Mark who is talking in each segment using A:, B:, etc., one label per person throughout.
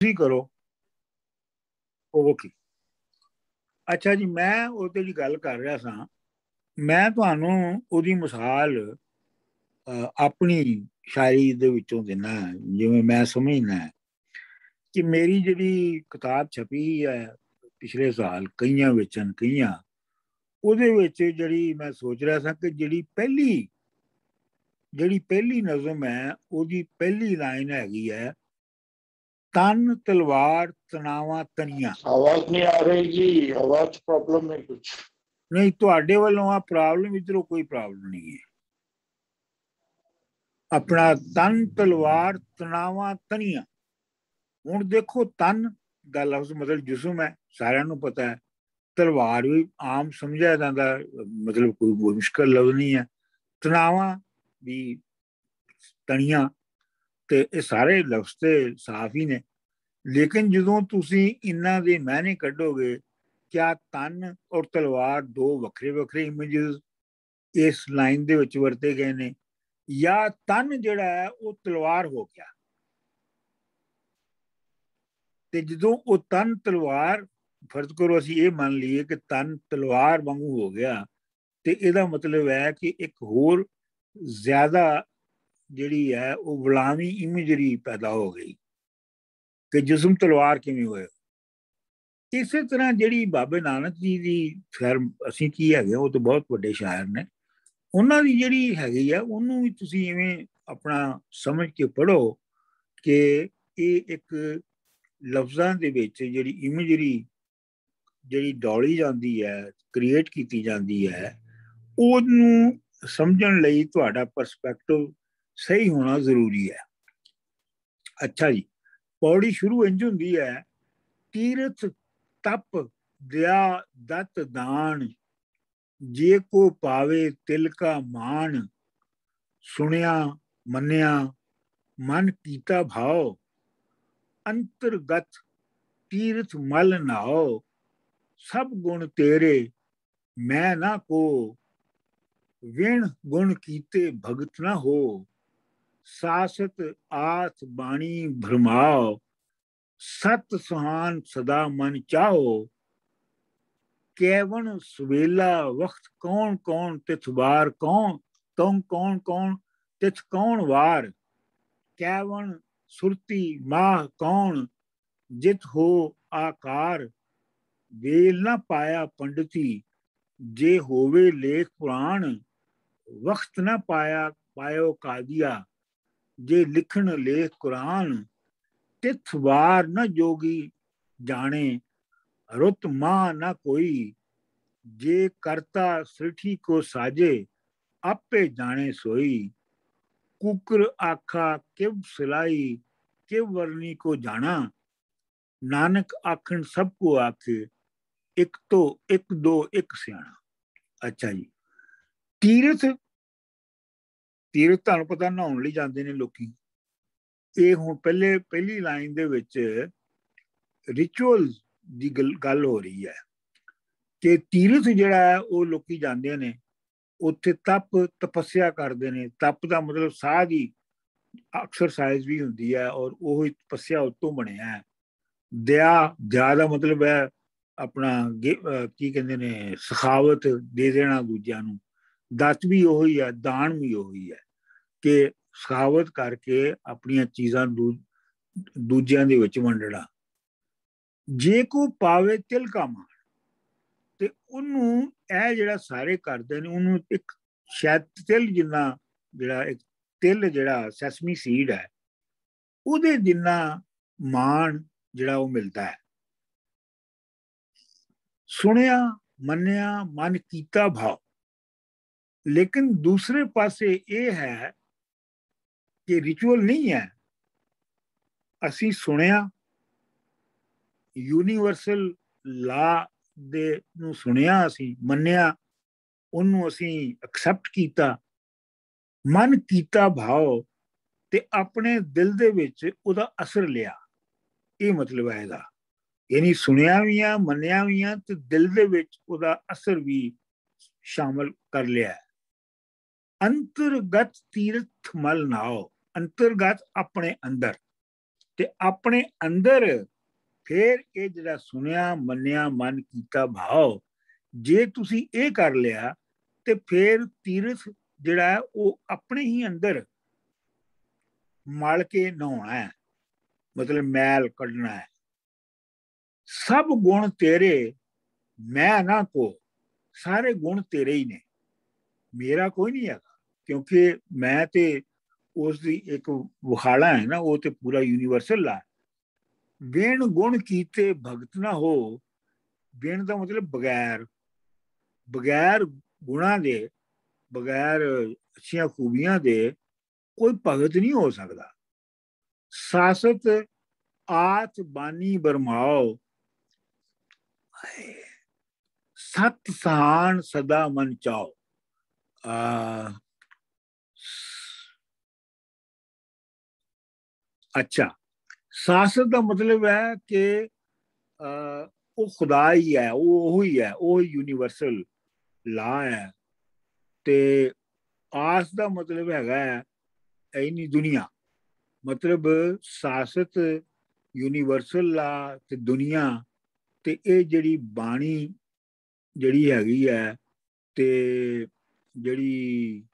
A: ਤੁਸੀਂ ਕਰੋ। ਉਹ ਕੀ ਅੱਛਾ ਜੀ, ਮੈਂ ਉਹਦੇ ਦੀ ਗੱਲ ਕਰ ਰਿਹਾ ਸਾਂ। ਮੈਂ ਤੁਹਾਨੂੰ ਉਹਦੀ ਮਿਸਾਲ ਆਪਣੀ ਸ਼ਾਇਰੀ ਦੇ ਵਿੱਚੋਂ ਦਿਨਾ ਜਿਵੇਂ ਮੈਂ ਸਮਝਣਾ ਕਿ ਮੇਰੀ ਜਿਹੜੀ ਕਿਤਾਬ ਛਪੀ ਹੈ ਪਿਛਲੇ ਸਾਲ, ਕਈਆਂ ਵਿੱਚਨ ਕਈਆਂ, ਉਹਦੇ ਵਿੱਚ ਜਿਹੜੀ ਮੈਂ ਸੋਚ ਰਿਹਾ ਸਾਂ ਕਿ ਜਿਹੜੀ ਪਹਿਲੀ ਜਿਹੜੀ ਪਹਿਲੀ ਨਜ਼ਮ ਹੈ, ਉਹਦੀ ਪਹਿਲੀ ਲਾਈਨ ਹੈਗੀ ਹੈ ਤਨ ਤਲਵਾਰ ਤਨਾਵਾ ਤਨੀਆਂ
B: ਆਵਾਜ਼ ਨਹੀਂ ਆ ਰਹੀ ਜੀ ਆਵਾਜ਼ ਪ੍ਰੋਬਲਮ ਹੈ ਕੁਝ
A: ਨਹੀਂ ਤੁਹਾਡੇ ਵੱਲੋਂ ਆ ਪ੍ਰੋਬਲਮ ਇਧਰੋਂ ਕੋਈ ਪ੍ਰੋਬਲਮ ਨਹੀਂ ਹੈ। ਆਪਣਾ ਤਨ ਤਲਵਾਰ ਤਨਾਵਾ ਤਨੀਆਂ ਹੁਣ ਦੇਖੋ ਤਨ ਦਾ ਲਫ਼ਜ਼ ਮਤਲਬ ਜਿਸਮ ਹੈ ਸਾਰਿਆਂ ਨੂੰ ਪਤਾ ਹੈ। ਤਲਵਾਰ ਵੀ ਆਮ ਸਮਝਿਆ ਜਾਂਦਾ ਮਤਲਬ ਕੋਈ ਮੁਸ਼ਕਲ ਲਫ਼ਜ਼ ਨਹੀਂ ਹੈ। ਤਨਾਵਾ ਵੀ ਤਣੀਆਂ ਤੇ ਇਹ ਸਾਰੇ ਲਫ਼ਜ਼ ਤੇ ਸਾਫ਼ ਹੀ ਨੇ। ਲੇਕਿਨ ਜਦੋਂ ਤੁਸੀਂ ਇਹਨਾਂ ਦੇ ਮਾਇਨੇ ਕੱਢੋਗੇ, ਕਿਆ ਤਨ ਔਰ ਤਲਵਾਰ ਦੋ ਵੱਖਰੇ ਵੱਖਰੇ ਇਮੇजेस ਇਸ ਲਾਈਨ ਦੇ ਵਿੱਚ ਵਰਤੇ ਗਏ ਨੇ? ਜਾਂ ਤਨ ਜਿਹੜਾ ਹੈ, ਉਹ ਤਲਵਾਰ ਹੋ ਗਿਆ? ਤੇ ਜਦੋਂ ਉਹ ਤਨ ਤਲਵਾਰ, ਫਰਜ਼ ਕਰੋ ਅਸੀਂ ਇਹ ਮੰਨ ਲਈਏ ਕਿ ਤਨ ਤਲਵਾਰ ਵਾਂਗੂ ਹੋ ਗਿਆ, ਤੇ ਇਹਦਾ ਮਤਲਬ ਹੈ ਕਿ ਇੱਕ ਹੋਰ ਜ਼ਿਆਦਾ ਜਿਹੜੀ ਹੈ, ਉਹ ਗੁਲਾਮੀ ਇਮੇਜਰੀ ਪੈਦਾ ਹੋ ਗਈ ਕਿ ਜਿਸਮ ਤਲਵਾਰ ਕਿਵੇਂ ਹੋਇਆ ਇਸੇ ਤਰ੍ਹਾਂ ਜਿਹੜੀ ਬਾਬੇ ਨਾਨਕ ਜੀ ਦੀ ਫਿਰ ਅਸੀਂ ਕੀ ਹੈਗੇ ਉਹ ਤਾਂ ਬਹੁਤ ਵੱਡੇ ਸ਼ਾਇਰ ਨੇ। ਉਹਨਾਂ ਦੀ ਜਿਹੜੀ ਹੈਗੀ ਆ, ਉਹਨੂੰ ਵੀ ਤੁਸੀਂ ਐਵੇਂ ਆਪਣਾ ਸਮਝ ਕੇ ਪੜੋ ਕਿ ਇਹ ਇੱਕ ਲਫ਼ਜ਼ਾਂ ਦੇ ਵਿੱਚ ਜਿਹੜੀ ਇਮੇਜਰੀ ਜਿਹੜੀ ਡੌਲੀ ਜਾਂਦੀ ਹੈ, ਕ੍ਰੀਏਟ ਕੀਤੀ ਜਾਂਦੀ ਹੈ, ਉਹਨੂੰ ਸਮਝਣ ਲਈ ਤੁਹਾਡਾ ਪਰਸਪੈਕਟਿਵ ਸਹੀ ਹੋਣਾ ਜ਼ਰੂਰੀ ਹੈ। ਅੱਛਾ ਜੀ, ਪੌੜੀ ਸ਼ੁਰੂ ਇੰਜ ਹੁੰਦੀ ਹੈ, ਤੀਰਥ ਤਪ ਦਿਆ ਦਤ ਦਾਨ, ਜੇ ਕੋ ਪਾਵੇ ਤਿਲ ਕਾ ਮਾਨ ਸੁਣਿਆ ਮੰਨਿਆ ਮਨ ਕੀਤਾ ਭਾਉ, ਅੰਤਰਗਤ ਤੀਰਥ ਮਲ ਨਾਓ ਸਭ ਗੁਣ ਤੇਰੇ ਮੈਂ ਨਾ ਕੋ, ਵਿਣ ਗੁਣ ਕੀਤੇ ਭਗਤ ਨਾ ਹੋ। ਸਾਸਤ ਆਤ ਬਾਣੀ ਭਰਮਾਓ, ਸਤ ਸੁਹਾਨ ਸਦਾ ਮਨ ਚਾਹੋ। ਕੇਵਣ ਸਵੇਲਾ ਵਖਤ ਕੌਣ ਕੌਣ, ਤਿਥ ਵਾਰ ਕੌਣ ਤੁਮ ਕੌਣ ਕੌਣ, ਤਿਥ ਕੌਣ ਵਾਰ। ਕੇਵਨ ਸੁਰਤੀ ਮਾਹ ਕੌਣ ਜਿਤ ਹੋ ਆਕਾਰ। ਵੇਲ ਨਾ ਪਾਇਆ ਪੰਡਤੀ, ਜੇ ਹੋਵੇ ਲੇਖ ਪੁਰਾਣ ਵਕਤ ਨਾ ਪਾਇਆ ਪਾਇਓ ਕਾਦੀਆ ਜੇ ਲਿਖਣ ਲੇਖ ਕੁਰਾਨ ਤਿਥ ਵਾਰ ਨ ਜੋਗੀ ਜਾਣੇ ਰੁਤ ਮਾ ਨ ਕੋਈ ਜੇ ਕਰਤਾ ਸ੍ਰਿਠੀ ਕੋ ਸਾਜੇ ਆਪੇ ਜਾਣੇ ਸੋਈ ਕੁਕਰ ਆਖਾ ਕਿਵ ਸਲਾਈ ਕਿਵ ਵਰਨੀ ਕੋ ਜਾਣਾ ਨਾਨਕ ਆਖਣ ਸਭ ਕੋ ਆਖੇ ਇੱਕ ਤੋਂ ਇੱਕ ਦੋ ਇੱਕ ਸਿਆਣਾ ਅੱਛਾ ਜੀ ਤੀਰਥ ਤੁਹਾਨੂੰ ਪਤਾ ਨਹਾਉਣ ਲਈ ਜਾਂਦੇ ਨੇ ਲੋਕੀ। ਇਹ ਹੁਣ ਪਹਿਲੇ, ਪਹਿਲੀ ਲਾਈਨ ਦੇ ਵਿੱਚ ਰਿਚੁਅਲਸ ਦੀ ਗੱਲ ਹੋ ਰਹੀ ਹੈ ਕਿ ਤੀਰਥ ਜਿਹੜਾ ਹੈ ਉਹ ਲੋਕੀ ਜਾਂਦੇ ਨੇ, ਉੱਥੇ ਤਪ ਤਪੱਸਿਆ ਕਰਦੇ ਨੇ। ਤਪ ਦਾ ਮਤਲਬ ਸਾਹ ਦੀ ਐਕਸਰਸਾਈਜ਼ ਵੀ ਹੁੰਦੀ ਹੈ ਔਰ ਉਹ ਹੀ ਤਪੱਸਿਆ ਉਤੋਂ ਬਣਿਆ ਹੈ। ਦਇਆ ਦਇਆ ਦਾ ਮਤਲਬ ਹੈ ਆਪਣਾ ਕੀ ਕਹਿੰਦੇ ਨੇ, ਸਖਾਵਤ ਦੇ ਦੇਣਾ ਦੂਜਿਆਂ ਨੂੰ। ਦਤ ਵੀ ਉਹੀ ਹੈ, ਦਾਨ ਵੀ ਉਹੀ ਹੈ ਕਿ ਸਖਾਵਤ ਕਰਕੇ ਆਪਣੀਆਂ ਚੀਜ਼ਾਂ ਦੂਜਿਆਂ ਦੇ ਵਿੱਚ ਵੰਡਣਾ। ਜੇ ਕੋ ਪਾਵੇ ਤਿਲ ਕਾ ਮਾਣ, ਤੇ ਉਹਨੂੰ ਇਹ ਜਿਹੜਾ ਸਾਰੇ ਕਰਦੇ ਨੇ, ਉਹਨੂੰ ਇੱਕ ਸ਼ਾਇਦ ਤਿਲ ਜਿੰਨਾ ਜਿਹੜਾ ਇੱਕ ਤਿਲ ਜਿਹੜਾ ਸੈਸਮੀ ਸੀਡ ਹੈ, ਉਹਦੇ ਜਿੰਨਾ ਮਾਣ ਜਿਹੜਾ ਉਹ ਮਿਲਦਾ ਹੈ। ਸੁਣਿਆ, ਮੰਨਿਆ, ਮਨ ਕੀਤਾ ਭਾਵ ਲੇਕਿਨ ਦੂਸਰੇ ਪਾਸੇ ਇਹ ਹੈ ਕਿ ਰਿਚੁਅਲ ਨਹੀਂ ਹੈ। ਅਸੀਂ ਸੁਣਿਆ ਯੂਨੀਵਰਸਲ ਲਾ ਦੇ ਨੂੰ ਸੁਣਿਆ ਅਸੀਂ, ਮੰਨਿਆ, ਉਹਨੂੰ ਅਸੀਂ ਐਕਸੈਪਟ ਕੀਤਾ। ਮਨ ਕੀਤਾ ਭਾਵ ਤੇ ਆਪਣੇ ਦਿਲ ਦੇ ਵਿੱਚ ਉਹਦਾ ਅਸਰ ਲਿਆ। ਇਹ ਮਤਲਬ ਹੈ ਇਹਦਾ। ਯਾਨੀ ਸੁਣਿਆ ਵੀ ਆ, ਮੰਨਿਆ ਵੀ ਆ ਤੇ ਦਿਲ ਦੇ ਵਿੱਚ ਉਹਦਾ ਅਸਰ ਵੀ ਸ਼ਾਮਲ ਕਰ ਲਿਆ। ਅੰਤਰਗਤ ਤੀਰਥ ਮਲ ਨਾਓ ਅੰਤਰਗਤ ਆਪਣੇ ਅੰਦਰ। ਤੇ ਆਪਣੇ ਅੰਦਰ ਫੇਰ ਇਹ ਜਿਹੜਾ ਸੁਨਿਆ ਮੰਨਿਆ, ਮਨ ਕੀਤਾ ਭਾਵ, ਜੇ ਤੁਸੀਂ ਇਹ ਕਰ ਲਿਆ, ਤੇ ਫੇਰ ਤੀਰਥ ਜਿਹੜਾ ਉਹ ਆਪਣੇ ਹੀ ਅੰਦਰ ਮਲ ਕੇ ਨਹਾਉਣਾ ਹੈ। ਮਤਲਬ ਮੈਲ ਕੱਢਣਾ ਹੈ। ਸਭ ਗੁਣ ਤੇਰੇ, ਮੈਂ ਨਾ ਕੋ, ਸਾਰੇ ਗੁਣ ਤੇਰੇ ਹੀ ਨੇ। ਮੇਰਾ ਕੋਈ ਨਹੀਂ ਹੈਗਾ। ਕਿਉਂਕਿ ਮੈਂ ਤੇ ਉਸ ਦੀ ਇੱਕ ਵਖਾਲਾ ਹੈ ਨਾ, ਉਹ ਤੇ ਪੂਰਾ ਯੂਨੀਵਰਸਲ ਹੈ ਵੇਣ ਗੁਣ ਕੀਤੇ ਭਗਤ ਨਾ ਹੋ ਵੇਣ ਦਾ ਮਤਲਬ ਬਗੈਰ ਬਗੈਰ ਗੁਣਾ ਦੇ, ਬਗੈਰ ਅੱਛੀਆਂ ਖੂਬੀਆਂ ਦੇ ਕੋਈ ਭਗਤ ਨਹੀਂ ਹੋ ਸਕਦਾ। ਸਾਸਤ ਆਤ ਬਾਨੀ ਬਰਮਾਓ, ਸਤ ਸਹਾਨ ਸਦਾ ਮਨ ਚਾਓ। ਆ ਅੱਛਾ। ਸਾਸਤ ਦਾ ਮਤਲਬ ਹੈ ਕਿ ਉਹ ਖੁਦਾ ਹੀ ਹੈ, ਉਹ ਉਹ ਹੀ ਹੈ ਉਹ ਯੂਨੀਵਰਸਲ ਲਾ ਹੈ। ਤੇ ਆਸ ਦਾ ਮਤਲਬ ਹੈਗਾ ਐ ਨਹੀਂ ਦੁਨੀਆ। ਮਤਲਬ ਸਾਸਤ ਯੂਨੀਵਰਸਲ ਲਾ ਤੇ ਦੁਨੀਆ ਤੇ ਇਹ ਜਿਹੜੀ ਬਾਣੀ ਜਿਹੜੀ ਹੈਗੀ ਹੈ ਤੇ ਜਿਹੜੀ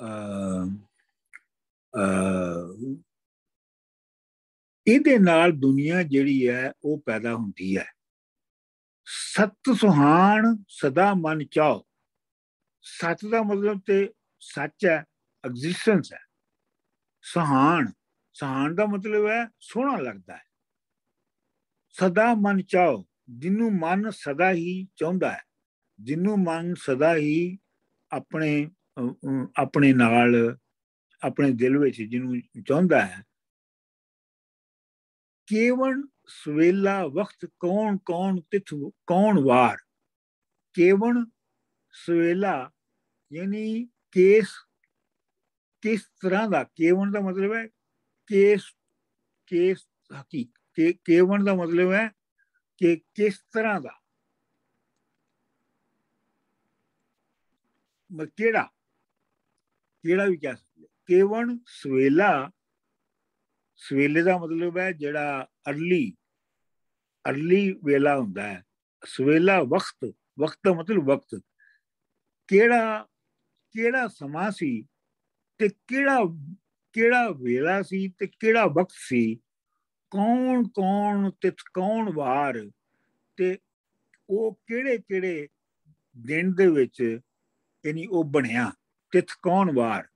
A: ਅ ਇਹਦੇ ਨਾਲ ਦੁਨੀਆ ਜਿਹੜੀ ਹੈ, ਉਹ ਪੈਦਾ ਹੁੰਦੀ ਹੈ। ਸਤ ਸੁਹਾਣ ਸਦਾ ਮਨ ਚਾਓ। ਸੱਚ ਦਾ ਮਤਲਬ ਤੇ ਸੱਚ ਹੈ ਐਗਜ਼ਿਸਟੈਂਸ ਹੈ। ਸੁਹਾਣ ਸੁਹਾਣ ਦਾ ਮਤਲਬ ਹੈ, ਸੋਹਣਾ ਲੱਗਦਾ ਹੈ। ਸਦਾ ਮਨ ਚਾਓ, ਜਿੰਨੂੰ ਮਨ ਸਦਾ ਹੀ ਚਾਹੁੰਦਾ ਹੈ, ਜਿੰਨੂੰ ਮਨ ਸਦਾ ਹੀ ਆਪਣੇ ਆਪਣੇ ਨਾਲ, ਆਪਣੇ ਦਿਲ ਵਿੱਚ ਜਿਹਨੂੰ ਚਾਹੁੰਦਾ ਹੈ ਕੇਵਲ ਸਵੇਲਾ ਵਕਤ ਕੌਣ ਕੌਣ ਤਿਥ ਕੌਣ ਵਾਰ ਕੇਵਲ ਸਵੇਲਾ ਯਾਨੀ ਕੇਸ ਕਿਸ ਤਰ੍ਹਾਂ ਦਾ ਕੇਵਲ ਦਾ ਮਤਲਬ ਹੈ ਕੇਸ ਕੇਸ ਹਕੀ ਕੇਵਲ ਦਾ ਮਤਲਬ ਹੈ ਕਿ ਕਿਸ ਤਰ੍ਹਾਂ ਦਾ ਕਿਹੜਾ ਕਿਹੜਾ ਵੀ ਕਹਿ ਸਕਦੇ ਕੇਵਲ ਸਵੇਲਾ ਸਵੇਲੇ ਦਾ ਮਤਲਬ ਹੈ ਜਿਹੜਾ ਅਰਲੀ ਅਰਲੀ ਵੇਲਾ ਹੁੰਦਾ ਹੈ। ਸਵੇਲਾ ਵਕਤ ਵਕਤ ਦਾ ਮਤਲਬ ਵਕਤ। ਕਿਹੜਾ ਕਿਹੜਾ ਸਮਾਂ ਸੀ ਤੇ ਕਿਹੜਾ ਕਿਹੜਾ ਵੇਲਾ ਸੀ ਤੇ ਕਿਹੜਾ ਵਕਤ ਸੀ? ਕੌਣ ਕੌਣ ਤੇ ਕੌਣ ਵਾਰ ਤੇ ਉਹ ਕਿਹੜੇ ਕਿਹੜੇ ਦਿਨ ਦੇ ਵਿੱਚ ਯਾਨੀ ਉਹ ਬਣਿਆ? ਤਿਥ ਕੌਣ ਵਾਰ?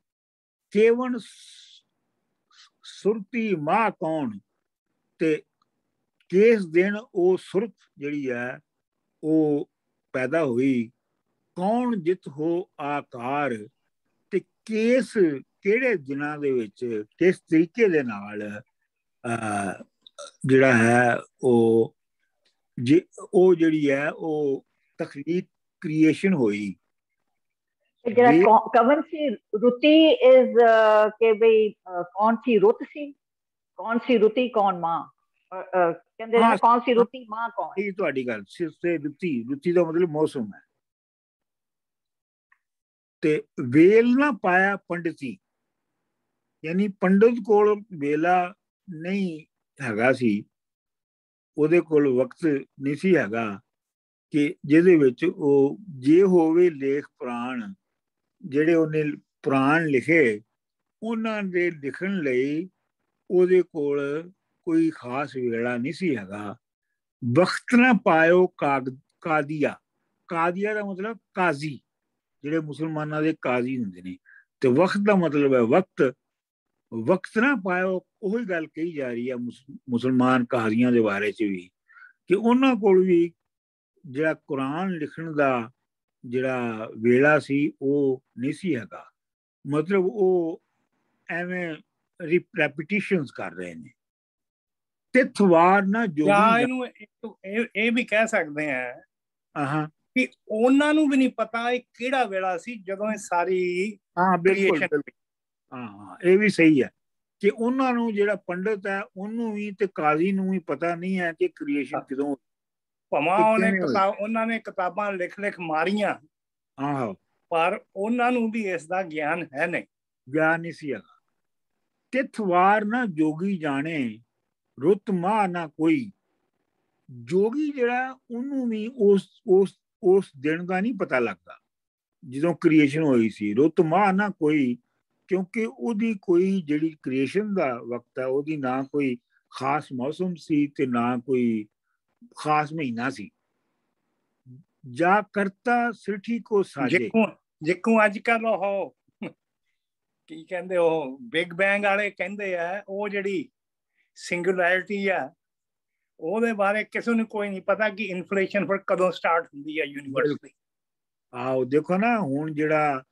A: ਕੇਵਲ ਸੁਰਤੀ ਮਾਂ ਕੌਣ? ਤੇ ਕਿਸ ਦਿਨ ਉਹ ਸੁਰਤ ਜਿਹੜੀ ਹੈ ਉਹ ਪੈਦਾ ਹੋਈ? ਕੌਣ ਜਿਤ ਹੋ ਆਕਾਰ? ਤੇ ਕਿਸ, ਕਿਹੜੇ ਦਿਨਾਂ ਦੇ ਵਿੱਚ ਕਿਸ ਤਰੀਕੇ ਦੇ ਨਾਲ ਜਿਹੜਾ ਹੈ ਉਹ ਉਹ ਜਿਹੜੀ ਹੈ ਉਹ ਤਖਲੀਕ ਕ੍ਰੀਏਸ਼ਨ ਹੋਈ?
C: ਜਿਹੜਾ ਕਵਨ ਸੀ? ਰੁਤੀ ਇਜ਼ ਕਿ ਬਈ ਕੌਣ ਸੀ ਰੁੱਤ ਸੀ? ਕੌਣ ਸੀ ਰੁਤੀ ਕੌਣ ਮਾਂ? ਕਹਿੰਦੇ ਨੇ ਕੌਣ ਸੀ ਰੁਤੀ ਮਾਂ ਕੌਣ?
A: ਇਹ ਤੁਹਾਡੀ ਗੱਲ ਸਿਰ ਤੇ ਰੁਤੀ ਰੁਤੀ ਦਾ ਮਤਲਬ ਮੌਸਮ ਹੈ। ਤੇ ਵੇਲ ਨਾ ਪਾਇਆ ਪੰਡਤੀ ਯਾਨੀ ਪੰਡਤ ਕੋਲ ਵੇਲਾ ਨਹੀਂ ਹੈਗਾ ਸੀ। ਉਹਦੇ ਕੋਲ ਵਕਤ ਨਹੀਂ ਸੀ ਹੈਗਾ ਕਿ ਜਿਹਦੇ ਵਿੱਚ ਉਹ ਜੇ ਹੋਵੇ ਲੇਖ ਪ੍ਰਾਣ ਜਿਹੜੇ ਉਹਨੇ ਪੁਰਾਣ ਲਿਖੇ, ਉਹਨਾਂ ਦੇ ਲਿਖਣ ਲਈ ਉਹਦੇ ਕੋਲ ਕੋਈ ਖਾਸ ਵੇਲਾ ਨਹੀਂ ਸੀ ਹੈਗਾ। ਵਕਤ ਨਾ ਪਾਇਓ ਕਾਦੀਆ। ਕਾਦੀਆ ਦਾ ਮਤਲਬ ਕਾਜ਼ੀ। ਜਿਹੜੇ ਮੁਸਲਮਾਨਾਂ ਦੇ ਕਾਜ਼ੀ ਹੁੰਦੇ ਨੇ। ਤੇ ਵਕਤ ਦਾ ਮਤਲਬ ਹੈ ਵਕਤ। ਵਕਤ ਨਾ ਪਾਇਓ, ਉਹੀ ਗੱਲ ਕਹੀ ਜਾ ਰਹੀ ਹੈ ਮੁਸਲਮਾਨ ਕਾਜ਼ੀਆਂ ਦੇ ਬਾਰੇ ਚ ਵੀ। ਕਿ ਉਹਨਾਂ ਕੋਲ ਵੀ ਜਿਹੜਾ ਕੁਰਾਨ ਲਿਖਣ ਦਾ ਜਿਹੜਾ ਵੇਲਾ ਸੀ ਉਹ ਨਹੀਂ ਸੀ ਹੈਗਾ। ਮਤਲਬ ਉਹ ਐਵੇਂ ਰਿਪੀਟੀਸ਼ਨਸ ਕਰ ਰਹੇ ਨੇ। ਤਿਥਵਾਰ ਨਾ
D: ਜੋ ਜਾਂ ਇਹਨੂੰ ਇਹ ਵੀ ਕਹਿ ਸਕਦੇ ਆ
A: ਆਹਾਂ
D: ਕਿ ਉਹਨਾਂ ਨੂੰ ਵੀ ਨਹੀਂ ਪਤਾ ਇਹ ਕਿਹੜਾ ਵੇਲਾ ਸੀ ਜਦੋਂ ਇਹ ਸਾਰੀ
A: ਹਾਂ ਬਿਲਕੁਲ ਹਾਂ ਇਹ ਵੀ ਸਹੀ ਹੈ ਕਿ ਉਹਨਾਂ ਨੂੰ ਜਿਹੜਾ ਪੰਡਤ ਹੈ ਉਹਨੂੰ ਵੀ ਤੇ ਕਾਜ਼ੀ ਨੂੰ ਵੀ ਪਤਾ ਨਹੀਂ ਹੈ ਕਿ ਕ੍ਰੀਏਸ਼ਨ ਕਿਦੋਂ
D: ਭਮਾ ਉਹਨੇ ਕਿਤਾਬ ਉਹਨਾਂ ਨੇ ਕਿਤਾਬਾਂ ਲਿਖ ਲਿਖ ਮਾਰੀਆਂ।
A: ਹਾਂ
D: ਪਰ ਉਹਨਾਂ ਨੂੰ ਵੀ ਇਸ ਦਾ ਗਿਆਨ ਹੈ ਨਹੀਂ।
A: ਗਿਆਨ ਨਹੀਂ ਸੀ ਹੈਗਾ। ਤਿਥਵਾਰ ਨਾ ਜੋਗੀ ਜਾਣੇ ਰੁੱਤ ਮਾ ਨਾ ਕੋਈ। ਜੋਗੀ ਜਿਹੜਾ ਉਹਨੂੰ ਵੀ ਉਸ ਉਸ ਉਸ ਦਿਨ ਦਾ ਨਹੀਂ ਪਤਾ ਲੱਗਦਾ। ਜਦੋਂ ਕ੍ਰੀਏਸ਼ਨ ਹੋਈ ਸੀ ਰੁੱਤ ਮਾ ਨਾ ਕੋਈ ਕਿਉਂਕਿ ਉਹਦੀ ਕੋਈ ਜਿਹੜੀ ਕ੍ਰੀਏਸ਼ਨ ਦਾ ਵਕਤ ਹੈ ਉਹਦੀ ਨਾ ਕੋਈ ਖਾਸ ਮੌਸਮ ਸੀ ਤੇ ਨਾ ਕੋਈ ਖਾਸ ਮਹੀਨਾ ਸੀ ਜਾ ਕਰਤਾ ਸਿਰਠੀ ਕੋ ਸਾਜੇ
D: ਜਿੱਕੂ ਜਿੱਕੂ ਅੱਜ ਕੱਲ ਉਹ ਕੀ ਕਹਿੰਦੇ ਉਹ ਬਿਗ ਬੈਂਗ ਵਾਲੇ ਕਹਿੰਦੇ ਆ ਉਹ ਜਿਹੜੀ ਸਿੰਗੂਲੈਰਿਟੀ ਆ ਉਹਦੇ ਬਾਰੇ ਕਿਸੇ ਨੂੰ ਕੋਈ ਨਹੀਂ ਪਤਾ ਕਿ ਇਨਫਲੇਸ਼ਨ ਫਿਰ ਕਦੋਂ ਸਟਾਰਟ ਹੁੰਦੀ ਹੈ ਯੂਨੀਵਰਸ ਦੀ
A: ਆਓ ਦੇਖੋ ਨਾ ਹੁਣ ਜਿਹੜਾ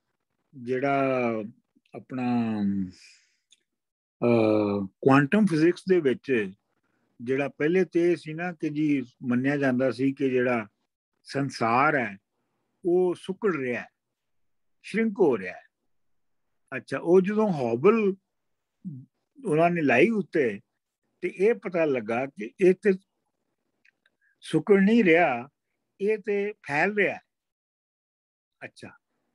A: ਜਿਹੜਾ ਆਪਣਾ ਕੁਆਂਟਮ ਫਿਜ਼ਿਕਸ ਦੇ ਵਿੱਚ ਜਿਹੜਾ ਪਹਿਲੇ ਤੇ ਸੀ ਨਾ ਕਿ ਜੀ ਮੰਨਿਆ ਜਾਂਦਾ ਸੀ ਕਿ ਜਿਹੜਾ ਸੰਸਾਰ ਹੈ, ਉਹ ਸੁੱਕੜ ਰਿਹਾ ਹੈ, ਸ਼ਰਿੰਕ ਹੋ ਰਿਹਾ ਹੈ। ਅੱਛਾ, ਉਹ ਜਦੋਂ ਹੌਬਲ ਉਹਨਾਂ ਨੇ ਲਾਈ ਉੱਤੇ ਤੇ ਇਹ ਪਤਾ ਲੱਗਾ ਕਿ ਇਹ ਤੇ ਸੁਕੜ ਨਹੀਂ ਰਿਹਾ, ਇਹ ਤੇ ਫੈਲ ਰਿਹਾ ਅੱਛਾ,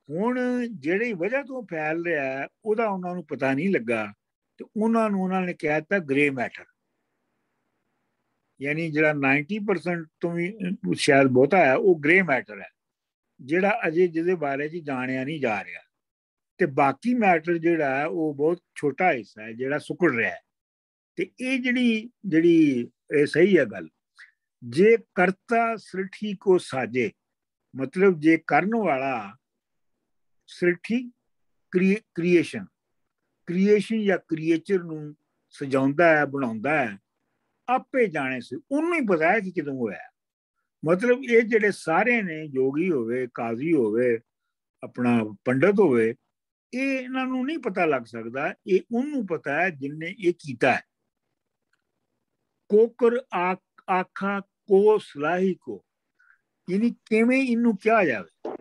A: ਹੁਣ ਜਿਹੜੀ ਵਜ੍ਹਾ ਤੋਂ ਫੈਲ ਰਿਹਾ ਉਹਦਾ ਉਹਨਾਂ ਨੂੰ ਪਤਾ ਨਹੀਂ ਲੱਗਾ ਤੇ ਉਹਨਾਂ ਨੂੰ ਉਹਨਾਂ ਨੇ ਕਹਿਤਾ ਗ੍ਰੇ ਮੈਟਰ। ਯਾਨੀ ਜਿਹੜਾ 90% ਤੋਂ ਵੀ ਸ਼ਾਇਦ ਬਹੁਤਾ ਹੈ, ਉਹ ਗ੍ਰੇ ਮੈਟਰ ਹੈ, ਜਿਹੜਾ ਅਜੇ ਜਿਹਦੇ ਬਾਰੇ ਜੀ ਜਾਣਿਆ ਨਹੀਂ ਜਾ ਰਿਹਾ। ਤੇ ਬਾਕੀ ਮੈਟਰ ਜਿਹੜਾ ਹੈ, ਉਹ ਬਹੁਤ ਛੋਟਾ ਹਿੱਸਾ ਹੈ, ਜਿਹੜਾ ਸੁਕੜ ਰਿਹਾ ਹੈ। ਤੇ ਇਹ ਜਿਹੜੀ ਜਿਹੜੀ, ਇਹ ਸਹੀ ਹੈ ਗੱਲ, ਜੇ ਕਰਤਾ ਸ੍ਰਿਠੀ ਕੋ ਸਾਜੇ, ਮਤਲਬ ਜੇ ਕਰਨ ਵਾਲਾ ਸ੍ਰਿਠੀ ਕ੍ਰੀਏਸ਼ਨ ਕ੍ਰੀਏਸ਼ਨ ਜਾਂ ਕ੍ਰੀਏਚਰ ਨੂੰ ਸਜਾਉਂਦਾ ਹੈ, ਬਣਾਉਂਦਾ ਹੈ ਆਪੇ ਜਾਣੇ ਸੀ। ਉਹਨੂੰ ਹੀ ਪਤਾ ਹੈ ਕਿ ਕਿਦੋਂ ਹੋਇਆ। ਮਤਲਬ ਇਹ ਜਿਹੜੇ ਸਾਰੇ ਨੇ ਯੋਗੀ ਹੋਵੇ, ਕਾਜ਼ੀ ਹੋਵੇ, ਆਪਣਾ ਪੰਡਤ ਹੋਵੇ, ਇਹ ਇਹਨਾਂ ਨੂੰ ਨਹੀਂ ਪਤਾ ਲੱਗ ਸਕਦਾ। ਇਹ ਉਹਨੂੰ ਪਤਾ ਹੈ ਜਿਨਨੇ ਇਹ ਕੀਤਾ ਹੈ। ਕੋਕਰ ਆਖਾ ਕੋ ਸਲਾਹੀ ਕੋ। ਯਾਨੀ ਕਿਵੇਂ ਇਹਨੂੰ ਕਿਹਾ ਜਾਵੇ।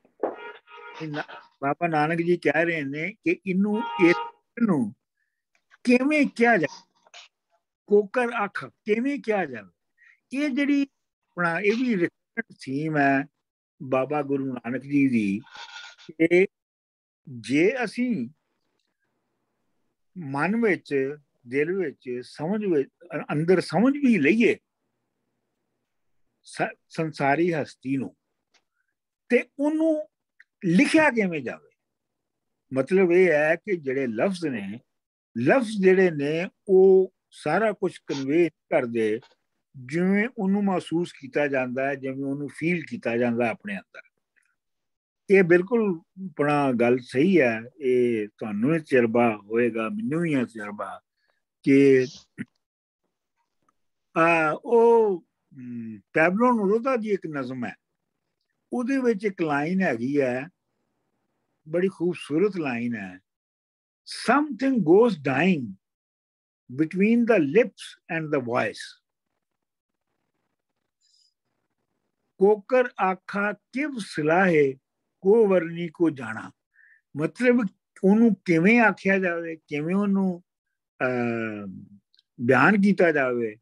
A: ਬਾਬਾ ਨਾਨਕ ਜੀ ਕਹਿ ਰਹੇ ਨੇ ਕਿ ਇਹਨੂੰ ਇਸ ਨੂੰ ਕਿਵੇਂ ਕਿਹਾ ਜਾਵੇ? ਕੋਕਰ ਅੱਖ ਕਿਵੇਂ ਕਿਹਾ ਜਾਵੇ? ਇਹ ਜਿਹੜੀ ਆਪਣਾ, ਇਹ ਵੀ ਰਿਕਰਡ ਥੀਮ ਹੈ ਬਾਬਾ ਗੁਰੂ ਨਾਨਕ ਜੀ ਦੀ ਕਿ ਜੇ ਅਸੀਂ ਮਨ ਵਿੱਚ, ਦਿਲ ਵਿੱਚ ਸਮਝ ਵਿੱਚ ਅੰਦਰ ਸਮਝ ਵੀ ਲਈਏ ਸੰਸਾਰੀ ਹਸਤੀ ਨੂੰ, ਤੇ ਉਹਨੂੰ ਲਿਖਿਆ ਕਿਵੇਂ ਜਾਵੇ? ਮਤਲਬ ਇਹ ਹੈ ਕਿ ਜਿਹੜੇ ਲਫ਼ਜ਼ ਨੇ, ਲਫ਼ਜ਼ ਜਿਹੜੇ ਨੇ ਉਹ ਸਾਰਾ ਕੁਝ ਕਨਵੇ ਕਰਦੇ ਜਿਵੇਂ ਉਹਨੂੰ ਮਹਿਸੂਸ ਕੀਤਾ ਜਾਂਦਾ ਹੈ, ਜਿਵੇਂ ਉਹਨੂੰ ਫੀਲ ਕੀਤਾ ਜਾਂਦਾ ਆਪਣੇ ਅੰਦਰ। ਇਹ ਬਿਲਕੁਲ ਆਪਣਾ ਗੱਲ ਸਹੀ ਹੈ। ਇਹ ਤੁਹਾਨੂੰ ਇਹ ਤਜਰਬਾ ਹੋਏਗਾ, ਮੈਨੂੰ ਵੀ ਇਹ ਤਜਰਬਾ ਕਿ ਆ ਉਹ ਪੈਬਲੋ ਨੋਰੋਦਾ ਦੀ ਇੱਕ ਨਜ਼ਮ ਹੈ। ਉਹਦੇ ਵਿੱਚ ਇੱਕ ਲਾਈਨ ਹੈਗੀ ਹੈ, ਬੜੀ ਖੂਬਸੂਰਤ ਲਾਈਨ ਹੈ। Something goes dying between the lips and the voice. ਕੋਕਰ ਆਖਾ ਕਿਵ ਸਲਾਹੇ ਕੋ ਵਰਨੀ ਕੋ ਜਾਣਾ ਮਤਲਬ ਉਹਨੂੰ ਕਿਵੇਂ ਆਖਿਆ ਜਾਵੇ ਕਿਵੇਂ ਉਹਨੂੰ ਬਿਆਨ ਕੀਤਾ ਜਾਵੇ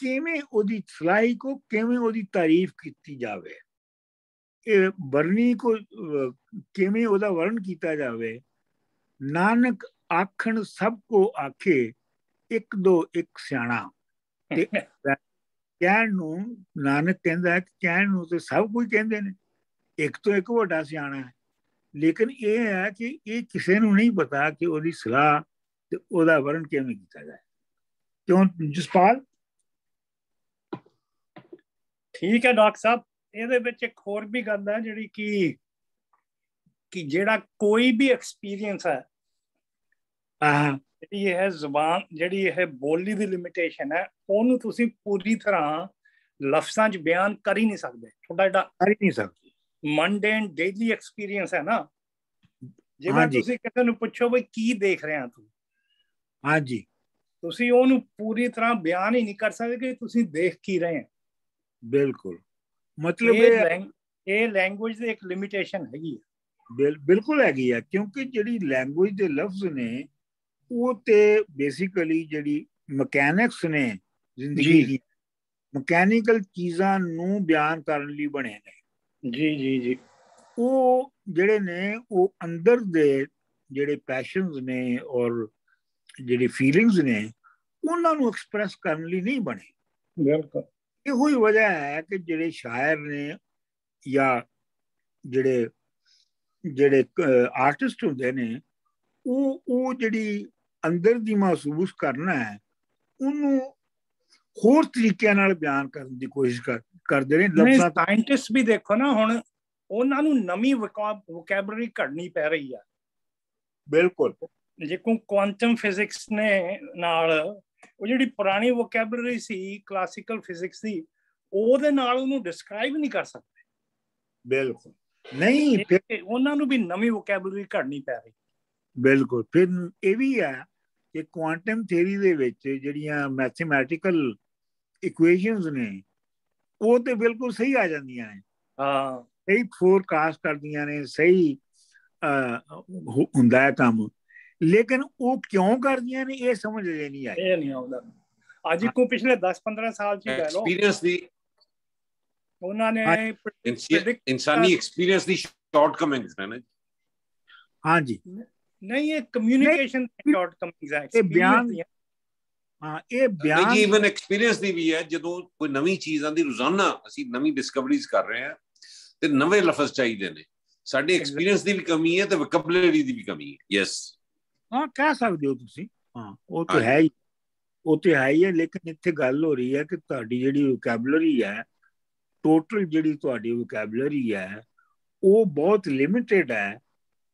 A: ਕਿਵੇਂ ਉਹਦੀ ਸਲਾਹੀ ਕੋ ਕਿਵੇਂ ਉਹਦੀ ਤਾਰੀਫ ਕੀਤੀ ਜਾਵੇ ਇਹ ਵਰਨੀ ਕੋ ਕਿਵੇਂ ਉਹਦਾ ਵਰਣ ਕੀਤਾ ਜਾਵੇ ਨਾਨਕ ਆਖਣ ਸਭ ਕੋ ਆਖੇ ਇੱਕ ਦੋ ਇੱਕ ਸਿਆਣਾ। ਤੇ ਕਹਿਣ ਨੂੰ ਨਾਨਕ ਕਹਿੰਦਾ ਹੈ ਕਹਿਣ ਨੂੰ ਤੇ ਸਭ ਕੋਈ ਕਹਿੰਦੇ ਨੇ। ਇੱਕ ਤੋਂ ਇੱਕ ਵੱਡਾ ਸਿਆਣਾ ਹੈ। ਲੇਕਿਨ ਇਹ ਹੈ ਕਿ ਇਹ ਕਿਸੇ ਨੂੰ ਨਹੀਂ ਪਤਾ ਕਿ ਉਹਦੀ ਸਲਾਹ ਤੇ ਉਹਦਾ ਵਰਣ ਕਿਵੇਂ ਕੀਤਾ ਜਾਏ। ਕਿਉਂ ਜਸਪਾਲ?
D: ਠੀਕ ਹੈ ਡਾਕਟਰ ਸਾਹਿਬ ਇਹਦੇ ਵਿੱਚ ਇੱਕ ਹੋਰ ਵੀ ਗੱਲ ਹੈ ਜਿਹੜੀ ਕਿ ਕਿ ਜਿਹੜਾ ਕੋਈ ਵੀ ਐਕਸਪੀਰੀਅੰਸ ਹੈ ਜਿਹੜੀ ਇਹ ਜ਼ੁਬਾਨ ਜਿਹੜੀ ਇਹ ਬੋਲੀ ਦੀ ਲਿਮਿਟੇਸ਼ਨ ਹੈ ਉਹਨੂੰ ਤੁਸੀਂ ਪੂਰੀ ਤਰ੍ਹਾਂ ਲਫ਼ਜ਼ਾਂ 'ਚ ਬਿਆਨ ਕਰ ਹੀ ਨਹੀਂ ਸਕਦੇ। ਤੁਹਾਡਾ ਜਿਹੜਾ
A: ਕਰ ਹੀ ਨਹੀਂ ਸਕਦੇ।
D: ਮੰਡੇਨ ਡੇਲੀ ਐਕਸਪੀਰੀਅੰਸ ਹੈ ਨਾ ਜਿਵੇਂ ਤੁਸੀਂ ਕਿਸੇ ਨੂੰ ਪੁੱਛੋ ਬਈ ਕੀ ਦੇਖ ਰਿਹਾ ਤੂੰ
A: ਹਾਂਜੀ।
D: ਤੁਸੀਂ ਉਹਨੂੰ ਪੂਰੀ ਤਰ੍ਹਾਂ ਬਿਆਨ ਹੀ ਨਹੀਂ ਕਰ ਸਕਦੇ ਕਿ ਤੁਸੀਂ ਦੇਖ ਕੀ ਰਹੇ ਹੋ
A: ਬਿਲਕੁਲ। ਮਤਲਬ
D: ਇਹ ਇਹ ਲੈਂਗੁਏਜ ਦੀ ਇੱਕ ਲਿਮਿਟੇਸ਼ਨ ਹੈਗੀ
A: ਬਿਲਕੁਲ ਹੈਗੀ ਆ ਕਿਉਂਕਿ ਜਿਹੜੀ ਲੈਂਗੁਏਜ ਦੇ ਲਫ਼ਜ਼ ਨੇ ਉਹ ਤੇ ਬੇਸਿਕਲੀ ਜਿਹੜੀ ਮਕੈਨਿਕਸ ਨੇ ਜ਼ਿੰਦਗੀ ਦੀ ਮਕੈਨੀਕਲ ਚੀਜ਼ਾਂ ਨੂੰ ਬਿਆਨ ਕਰਨ ਲਈ ਬਣੇ ਨੇ।
D: ਜੀ ਜੀ ਜੀ।
A: ਉਹ ਜਿਹੜੇ ਨੇ ਉਹ ਅੰਦਰ ਦੇ ਜਿਹੜੇ ਪੈਸ਼ਨਸ ਨੇ ਔਰ ਜਿਹੜੀ ਫੀਲਿੰਗਸ ਨੇ ਉਹਨਾਂ ਨੂੰ ਐਕਸਪ੍ਰੈਸ ਕਰਨ ਲਈ ਨਹੀਂ ਬਣੇ।
D: ਬਿਲਕੁਲ।
A: ਇਹੋ ਹੀ ਵਜ੍ਹਾ ਹੈ ਕਿ ਜਿਹੜੇ ਸ਼ਾਇਰ ਨੇ ਜਾਂ ਜਿਹੜੇ ਜਿਹੜੇ ਆਰਟਿਸਟ ਹੁੰਦੇ ਨੇ ਉਹ ਉਹ ਜਿਹੜੀ ਅੰਦਰ ਦੀ ਮਹਿਸੂਸ ਕਰਨਾ ਹੈ ਉਹਨੂੰ ਹੋਰ ਤਰੀਕਿਆਂ ਨਾਲ ਬਿਆਨ ਕਰਨ ਦੀ ਕੋਸ਼ਿਸ਼ ਕਰਦੇ ਨੇ
D: ਲਫ਼ਜ਼ਾਂ ਸਾਇੰਟਿਸਟ ਵੀ ਦੇਖੋ ਨਾ ਹੁਣ ਉਹਨਾਂ ਨੂੰ ਨਵੀਂ ਵੋਕੈਬਲਰੀ ਘੜਨੀ ਪੈ ਰਹੀ ਆ।
A: ਬਿਲਕੁਲ।
D: ਜੇ ਕੋ ਕੁਆਂਟਮ ਫਿਜ਼ਿਕਸ ਨੇ ਨਾਲ ਉਹ ਜਿਹੜੀ ਪੁਰਾਣੀ ਵੋਕੈਬਲਰੀ ਸੀ ਕਲਾਸੀਕਲ ਫਿਜ਼ਿਕਸ ਦੀ ਉਹਦੇ ਨਾਲ ਉਹਨੂੰ ਡਿਸਕ੍ਰਾਈਬ ਨਹੀਂ ਕਰ ਸਕਦੇ।
A: ਬਿਲਕੁਲ। ਨਹੀਂ
D: ਫਿਰ ਉਹਨਾਂ ਨੂੰ ਵੀ ਨਵੀਂ ਵੋਕੈਬਲਰੀ ਘੜਨੀ ਪੈ ਰਹੀ।
A: ਬਿਲਕੁਲ। ਫਿਰ ਇਹ ਵੀ ਹੈ ਕਿ ਕੁਆਂਟਮ ਥਿਉਰੀ ਦੇ ਵਿੱਚ ਜਿਹੜੀਆਂ ਮੈਥਮੈਟੀਕਲ ਇਕੁਏਸ਼ਨਸ ਨੇ ਉਹ ਤੇ ਬਿਲਕੁਲ ਸਹੀ ਆ ਜਾਂਦੀਆਂ ਨੇ
D: ਹਾਂ
A: ਸਹੀ ਫੋਰਕਾਸਟ ਕਰਦੀਆਂ ਨੇ ਸਹੀ ਹੁੰਦਾ ਹੈ ਕੰਮ ਲੇਕਿਨ ਉਹ ਕਿਉਂ ਕਰਦੀਆਂ ਨੇ ਇਹ ਸਮਝ ਨਹੀਂ ਆਈ
D: ਇਹ ਨਹੀਂ ਆਉਂਦਾ ਅੱਜ ਕੋ ਪਿਛਲੇ 10-15 ਸਾਲ ਚ ਲੈ ਲਓ
E: ਐਕਸਪੀਰੀਅੰਸ ਦੀ
D: ਉਹਨਾਂ ਨੇ
E: ਇਨਸਾਨੀ ਐਕਸਪੀਰੀਅੰਸ ਦੀ ਸ਼ਾਰਟਕਮਿੰਗਸ ਨੇ ਨਾ
A: ਹਾਂਜੀ
D: ਨਹੀਂ ਇਹ ਕਮਿਊਨੀਕੇਸ਼ਨ ਸ਼ਾਰਟਕਮਿੰਗਸ ਹੈ
A: ਇਹ ਬਿਆਨ ਹਾਂ ਇਹ ਬਿਆਨ
E: ਨਹੀਂ ਇਵਨ ਐਕਸਪੀਰੀਅੰਸ ਦੀ ਵੀ ਹੈ ਜਦੋਂ ਕੋਈ ਨਵੀਂ ਚੀਜ਼ ਆਂਦੀ ਰੋਜ਼ਾਨਾ ਅਸੀਂ ਨਵੀਂ ਡਿਸਕਵਰੀਜ਼ ਕਰ ਰਹੇ ਹਾਂ ਤੇ ਨਵੇਂ ਲਫ਼ਜ਼ ਚਾਹੀਦੇ ਨੇ। ਸਾਡੇ ਐਕਸਪੀਰੀਅੰਸ ਦੀ ਵੀ ਕਮੀ ਹੈ ਤੇ ਵੋਕੈਬਲਰੀ ਦੀ ਵੀ ਕਮੀ ਹੈ। ਯੈਸ
A: ਹਾਂ ਕਹਿ ਸਕਦੇ ਹੋ ਤੁਸੀਂ। ਹਾਂ ਉਹ ਤਾਂ ਹੈ ਹੀ। ਉਹ ਤੇ ਹੈ ਹੀ ਹੈ ਲੇਕਿਨ ਇੱਥੇ ਗੱਲ ਹੋ ਰਹੀ ਹੈ ਕਿ ਤੁਹਾਡੀ ਜਿਹੜੀ ਵੋਕੈਬਲਰੀ ਹੈ ਟੋਟਲ ਜਿਹੜੀ ਤੁਹਾਡੀ ਵੋਕੈਬਲਰੀ ਹੈ ਉਹ ਬਹੁਤ ਲਿਮਿਟਿਡ ਹੈ।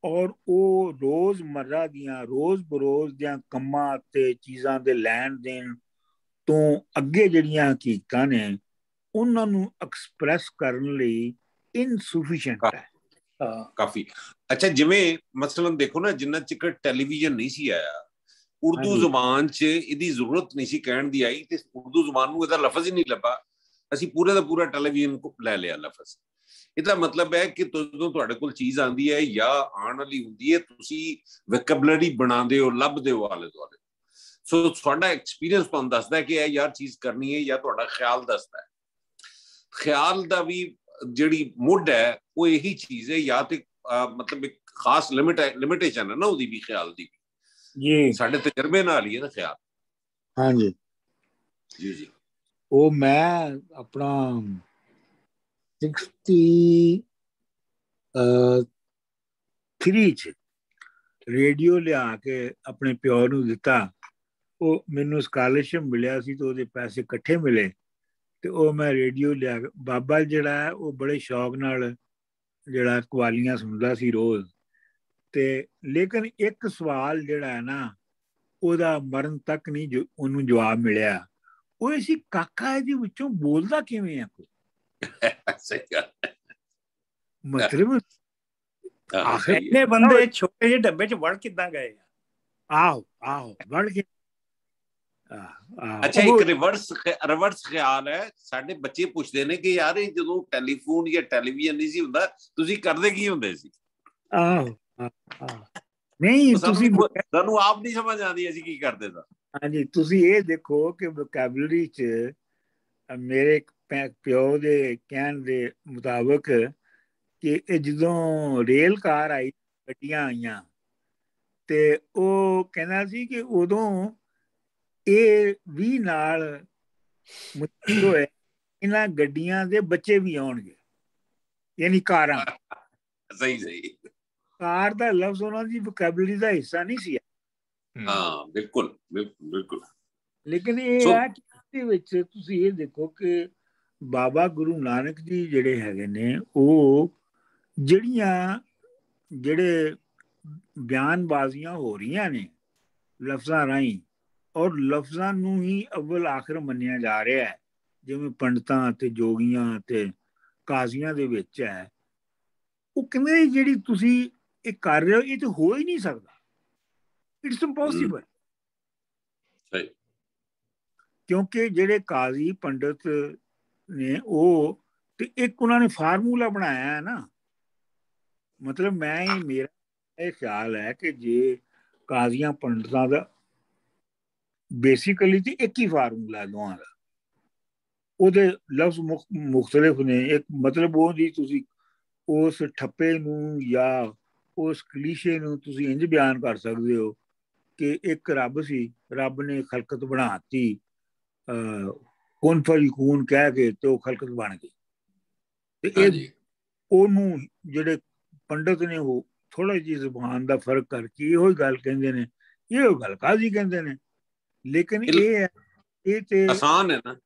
A: ਔਰ ਉਹ ਰੋਜ਼ ਮਰਰਾ ਦੀਆਂ ਰੋਜ਼ ਬਰੋਜ਼ ਦੀਆਂ ਕੰਮਾਂ ਤੇ ਚੀਜ਼ਾਂ ਦੇ ਲੈਣ ਦੇਣ ਤੋਂ ਅੱਗੇ ਜਿਹੜੀਆਂ ਹਕੀਕਤਾਂ ਨੇ ਉਹਨਾਂ ਨੂੰ ਐਕਸਪ੍ਰੈਸ ਕਰਨ ਲਈ ਇਨਸੂਫੀਸ਼ੀਐਂਟ ਹੈ।
E: ਕਾਫੀ। ਅੱਛਾ ਜਿਵੇਂ ਮਸਲਨ ਦੇਖੋ ਨਾ ਜਿੰਨਾ ਚਿਕਰ ਟੈਲੀਵਿਜ਼ਨ ਨਹੀਂ ਸੀ ਆਇਆ ਉਰਦੂ ਜ਼ੁਬਾਨ 'ਚ ਇਹਦੀ ਜ਼ਰੂਰਤ ਨਹੀਂ ਸੀ ਕਹਿਣ ਦੀ ਆਈ ਤੇ ਉਰਦੂ ਜ਼ੁਬਾਨ ਨੂੰ ਇਹਦਾ ਲਫ਼ਜ਼ ਹੀ ਨਹੀਂ ਲੱਭਾ। ਅਸੀਂ ਪੂਰੇ ਦਾ ਪੂਰਾ ਟੈਲੀਵਿਜ਼ਨ ਲੈ ਲਿਆ ਲਫ਼ਜ਼। ਇਹਦਾ ਮਤਲਬ ਹੈ ਕਿ ਜਦੋਂ ਤੁਹਾਡੇ ਕੋਲ ਚੀਜ਼ ਆਂਦੀ ਹੈ ਜਾਂ ਆਉਣ ਵਾਲੀ ਹੁੰਦੀ ਹੈ ਤੁਸੀਂ ਵੋਕੈਬਲਰੀ ਬਣਾਉਂਦੇ ਹੋ ਲੱਭਦੇ ਹੋ ਆਲੇ ਦੁਆਲੇ। ਸੋ ਤੁਹਾਡਾ ਐਕਸਪੀਰੀਅੰਸ ਤੁਹਾਨੂੰ ਦੱਸਦਾ ਹੈ ਕਿ ਇਹ ਯਾਰ ਚੀਜ਼ ਕਰਨੀ ਹੈ ਜਾਂ ਤੁਹਾਡਾ ਖਿਆਲ ਦੱਸਦਾ ਹੈ। ਖਿਆਲ ਦਾ ਵੀ ਜਿਹੜੀ ਮੁੱਢ ਹੈ ਉਹ ਇਹੀ ਚੀਜ਼ ਹੈ ਜਾਂ ਤੇ ਮਤਲਬ ਇੱਕ ਖਾਸ ਲਿਮਿਟ ਹੈ ਲਿਮਿਟੇਸ਼ਨ ਹੈ ਨਾ ਉਹਦੀ ਵੀ ਖਿਆਲ ਦੀ
A: ਜੀ।
E: ਸਾਡੇ ਤਜਰਬੇ ਨਾਲ ਹੀ ਹੈ ਨਾ ਖਿਆਲ।
A: ਹਾਂਜੀ।
E: ਜੀ ਜੀ।
A: ਉਹ ਮੈਂ ਆਪਣਾ 60 3 uh, ਚ ਰੇਡੀਓ ਲਿਆ ਕੇ ਆਪਣੇ ਪਿਓ ਨੂੰ ਦਿੱਤਾ। ਉਹ ਮੈਨੂੰ ਸਕਾਲਰਸ਼ਿਪ ਮਿਲਿਆ ਸੀ ਤੇ ਉਹਦੇ ਪੈਸੇ ਇਕੱਠੇ ਮਿਲੇ। ਤੇ ਉਹ ਮੈਂ ਰੇਡੀਓ ਲਿਆ ਬਾਬਾ ਜਿਹੜਾ ਹੈ, ਉਹ ਬੜੇ ਸ਼ੌਕ ਨਾਲ ਜਿਹੜਾ ਕਵਾਲੀਆਂ ਸੁਣਦਾ ਸੀ ਰੋਜ਼। ਤੇ ਲੇਕਿਨ ਇੱਕ ਸਵਾਲ ਜਿਹੜਾ ਹੈ ਨਾ, ਉਹਦਾ ਮਰਨ ਤੱਕ ਨਹੀਂ ਉਹਨੂੰ ਜਵਾਬ ਮਿਲਿਆ। ਉਹ ਸੀ, ਕਾਕਾ ਇਹਦੇ ਵਿੱਚੋਂ ਬੋਲਦਾ ਕਿਵੇਂ ਆ ਕੋਈ?
E: ਸਹੀ ਗੱਲ
A: ਮਤਲਬ
D: ਇਹਨੇ ਬੰਦੇ ਛੋਟੇ ਜਿਹੇ ਡੱਬੇ 'ਚ ਵੜ ਕਿੱਦਾਂ ਗਏ
A: ਆਹੋ ਆਹੋ ਵੜ ਕੇ।
E: ਅੱਛਾ ਇੱਕ ਰਿਵਰਸ ਰਿਵਰਸ ਖਿਆਲ ਹੈ ਸਾਡੇ ਬੱਚੇ ਪੁੱਛਦੇ ਨੇ ਕਿ ਯਾਰ ਇਹ ਜਦੋਂ ਟੈਲੀਫੋਨ ਜਾਂ ਟੈਲੀਵਿਜ਼ਨ ਨਹੀਂ ਸੀ ਹੁੰਦਾ ਤੁਸੀਂ ਕਰਦੇ ਕੀ ਹੁੰਦੇ ਸੀ?
A: ਆਹੋ ਨਹੀਂ ਤੁਸੀਂ
E: ਸਾਨੂੰ ਆਪ ਨਹੀਂ ਸਮਝ ਆਉਂਦੀ ਅਸੀਂ ਕੀ ਕਰਦੇ ਸਾਂ।
A: ਹਾਂਜੀ ਤੁਸੀਂ ਇਹ ਦੇਖੋ ਕਿ ਵੋਕੈਬਲਰੀ 'ਚ ਮੇਰੇ ਪਿਓ ਦੇ ਕਹਿਣ ਦੇ ਮੁਤਾਬਕ ਕਿ ਇਹ ਜਦੋਂ ਰੇਲ ਕਾਰ ਆਈ ਗੱਡੀਆਂ ਆਈਆਂ ਤੇ ਉਹ ਕਹਿੰਦਾ ਸੀ ਕਿ ਉਦੋਂ ਇਹ ਵੀ ਨਾਲ ਮੁੱਤਰ ਹੋਏ ਇਹਨਾਂ ਗੱਡੀਆਂ ਦੇ ਬੱਚੇ ਵੀ ਆਉਣਗੇ ਯਾਨੀ ਕਾਰਾਂ।
E: ਸਹੀ ਸਹੀ।
A: ਕਾਰ ਦਾ ਲਫ਼ਜ਼ ਉਹਨਾਂ ਦੀ ਵੋਕੈਬਲਰੀ ਦਾ ਹਿੱਸਾ ਨਹੀਂ ਸੀ।
E: ਹਾਂ। ਬਿਲਕੁਲ ਬਿਲਕੁਲ
A: ਲੇਕਿਨ ਇਹ ਹੈ ਕਿ ਦੇ ਵਿੱਚ ਤੁਸੀਂ ਇਹ ਦੇਖੋ ਕਿ ਬਾਬਾ ਗੁਰੂ ਨਾਨਕ ਜੀ ਜਿਹੜੇ ਹੈਗੇ ਨੇ ਉਹ ਜਿਹੜੀਆਂ ਜਿਹੜੇ ਬਿਆਨਬਾਜ਼ੀਆਂ ਹੋ ਰਹੀਆਂ ਨੇ ਲਫ਼ਜ਼ਾਂ ਰਾਹੀਂ ਔਰ ਲਫ਼ਜ਼ਾਂ ਨੂੰ ਹੀ ਅਵਲ ਆਖਰ ਮੰਨਿਆ ਜਾ ਰਿਹਾ ਹੈ ਜਿਵੇਂ ਪੰਡਤਾਂ ਤੇ ਜੋਗੀਆਂ ਤੇ ਕਾਜ਼ੀਆਂ ਦੇ ਵਿੱਚ ਹੈ ਉਹ ਕਹਿੰਦੇ ਜਿਹੜੀ ਤੁਸੀਂ ਇਹ ਕਰ ਰਹੇ ਹੋ ਇਹ ਤਾਂ ਹੋ ਹੀ ਨਹੀਂ ਸਕਦਾ। ਇਟਸ ਇੰਪੋਸੀਬਲ
E: ਸਹੀ।
A: ਕਿਉਂਕਿ ਜਿਹੜੇ ਕਾਜ਼ੀ ਪੰਡਤ ਨੇ ਉਹ ਤੇ ਇੱਕ ਉਹਨਾਂ ਨੇ ਫਾਰਮੂਲਾ ਬਣਾਇਆ ਹੈ ਨਾ। ਮਤਲਬ ਮੈਂ ਹੀ ਮੇਰਾ ਇਹ ਖਿਆਲ ਹੈ ਕਿ ਜੇ ਕਾਜ਼ੀਆਂ ਪੰਡਤਾਂ ਦਾ ਬੇਸਿਕਲੀ ਤੇ ਇੱਕ ਹੀ ਫਾਰਮੂਲਾ ਦੋਹਾਂ ਦਾ। ਉਹਦੇ ਲਫ਼ਜ਼ ਮੁxtਲਫ ਨੇ। ਇੱਕ ਮਤਲਬ ਉਹ ਦੀ ਤੁਸੀਂ ਉਸ ਠੱਪੇ ਨੂੰ ਜਾਂ ਉਸ ਕਲੀਸ਼ੇ ਨੂੰ ਤੁਸੀਂ ਇੰਜ ਬਿਆਨ ਕਰ ਸਕਦੇ ਹੋ ਕਿ ਇੱਕ ਰੱਬ ਸੀ, ਰੱਬ ਨੇ ਖਲਕਤ ਬਣਾਤੀ ਕੋਨ ਫਰੀਕੂਨ ਕਹਿ ਕੇ ਤੇ ਉਹ ਖਲਕਤ ਬਣ ਗਈ। ਤੇ ਇਹ ਉਹਨੂੰ ਜਿਹੜੇ ਪੰਡਤ ਨੇ ਉਹ ਥੋੜਾ ਜਿਹੀ ਜ਼ੁਬਾਨ ਦਾ ਫ਼ਰਕ ਕਰਕੇ ਇਹੋ ਹੀ ਗੱਲ ਕਹਿੰਦੇ ਨੇ ਇਹੋ ਗੱਲ ਕਾਜ਼ੀ ਕਹਿੰਦੇ ਨੇ। ਲੇਕਿਨ ਇਹ ਹੈ ਇਹ ਤੇ
E: ਆਸਾਨ ਹੈ ਨਾ।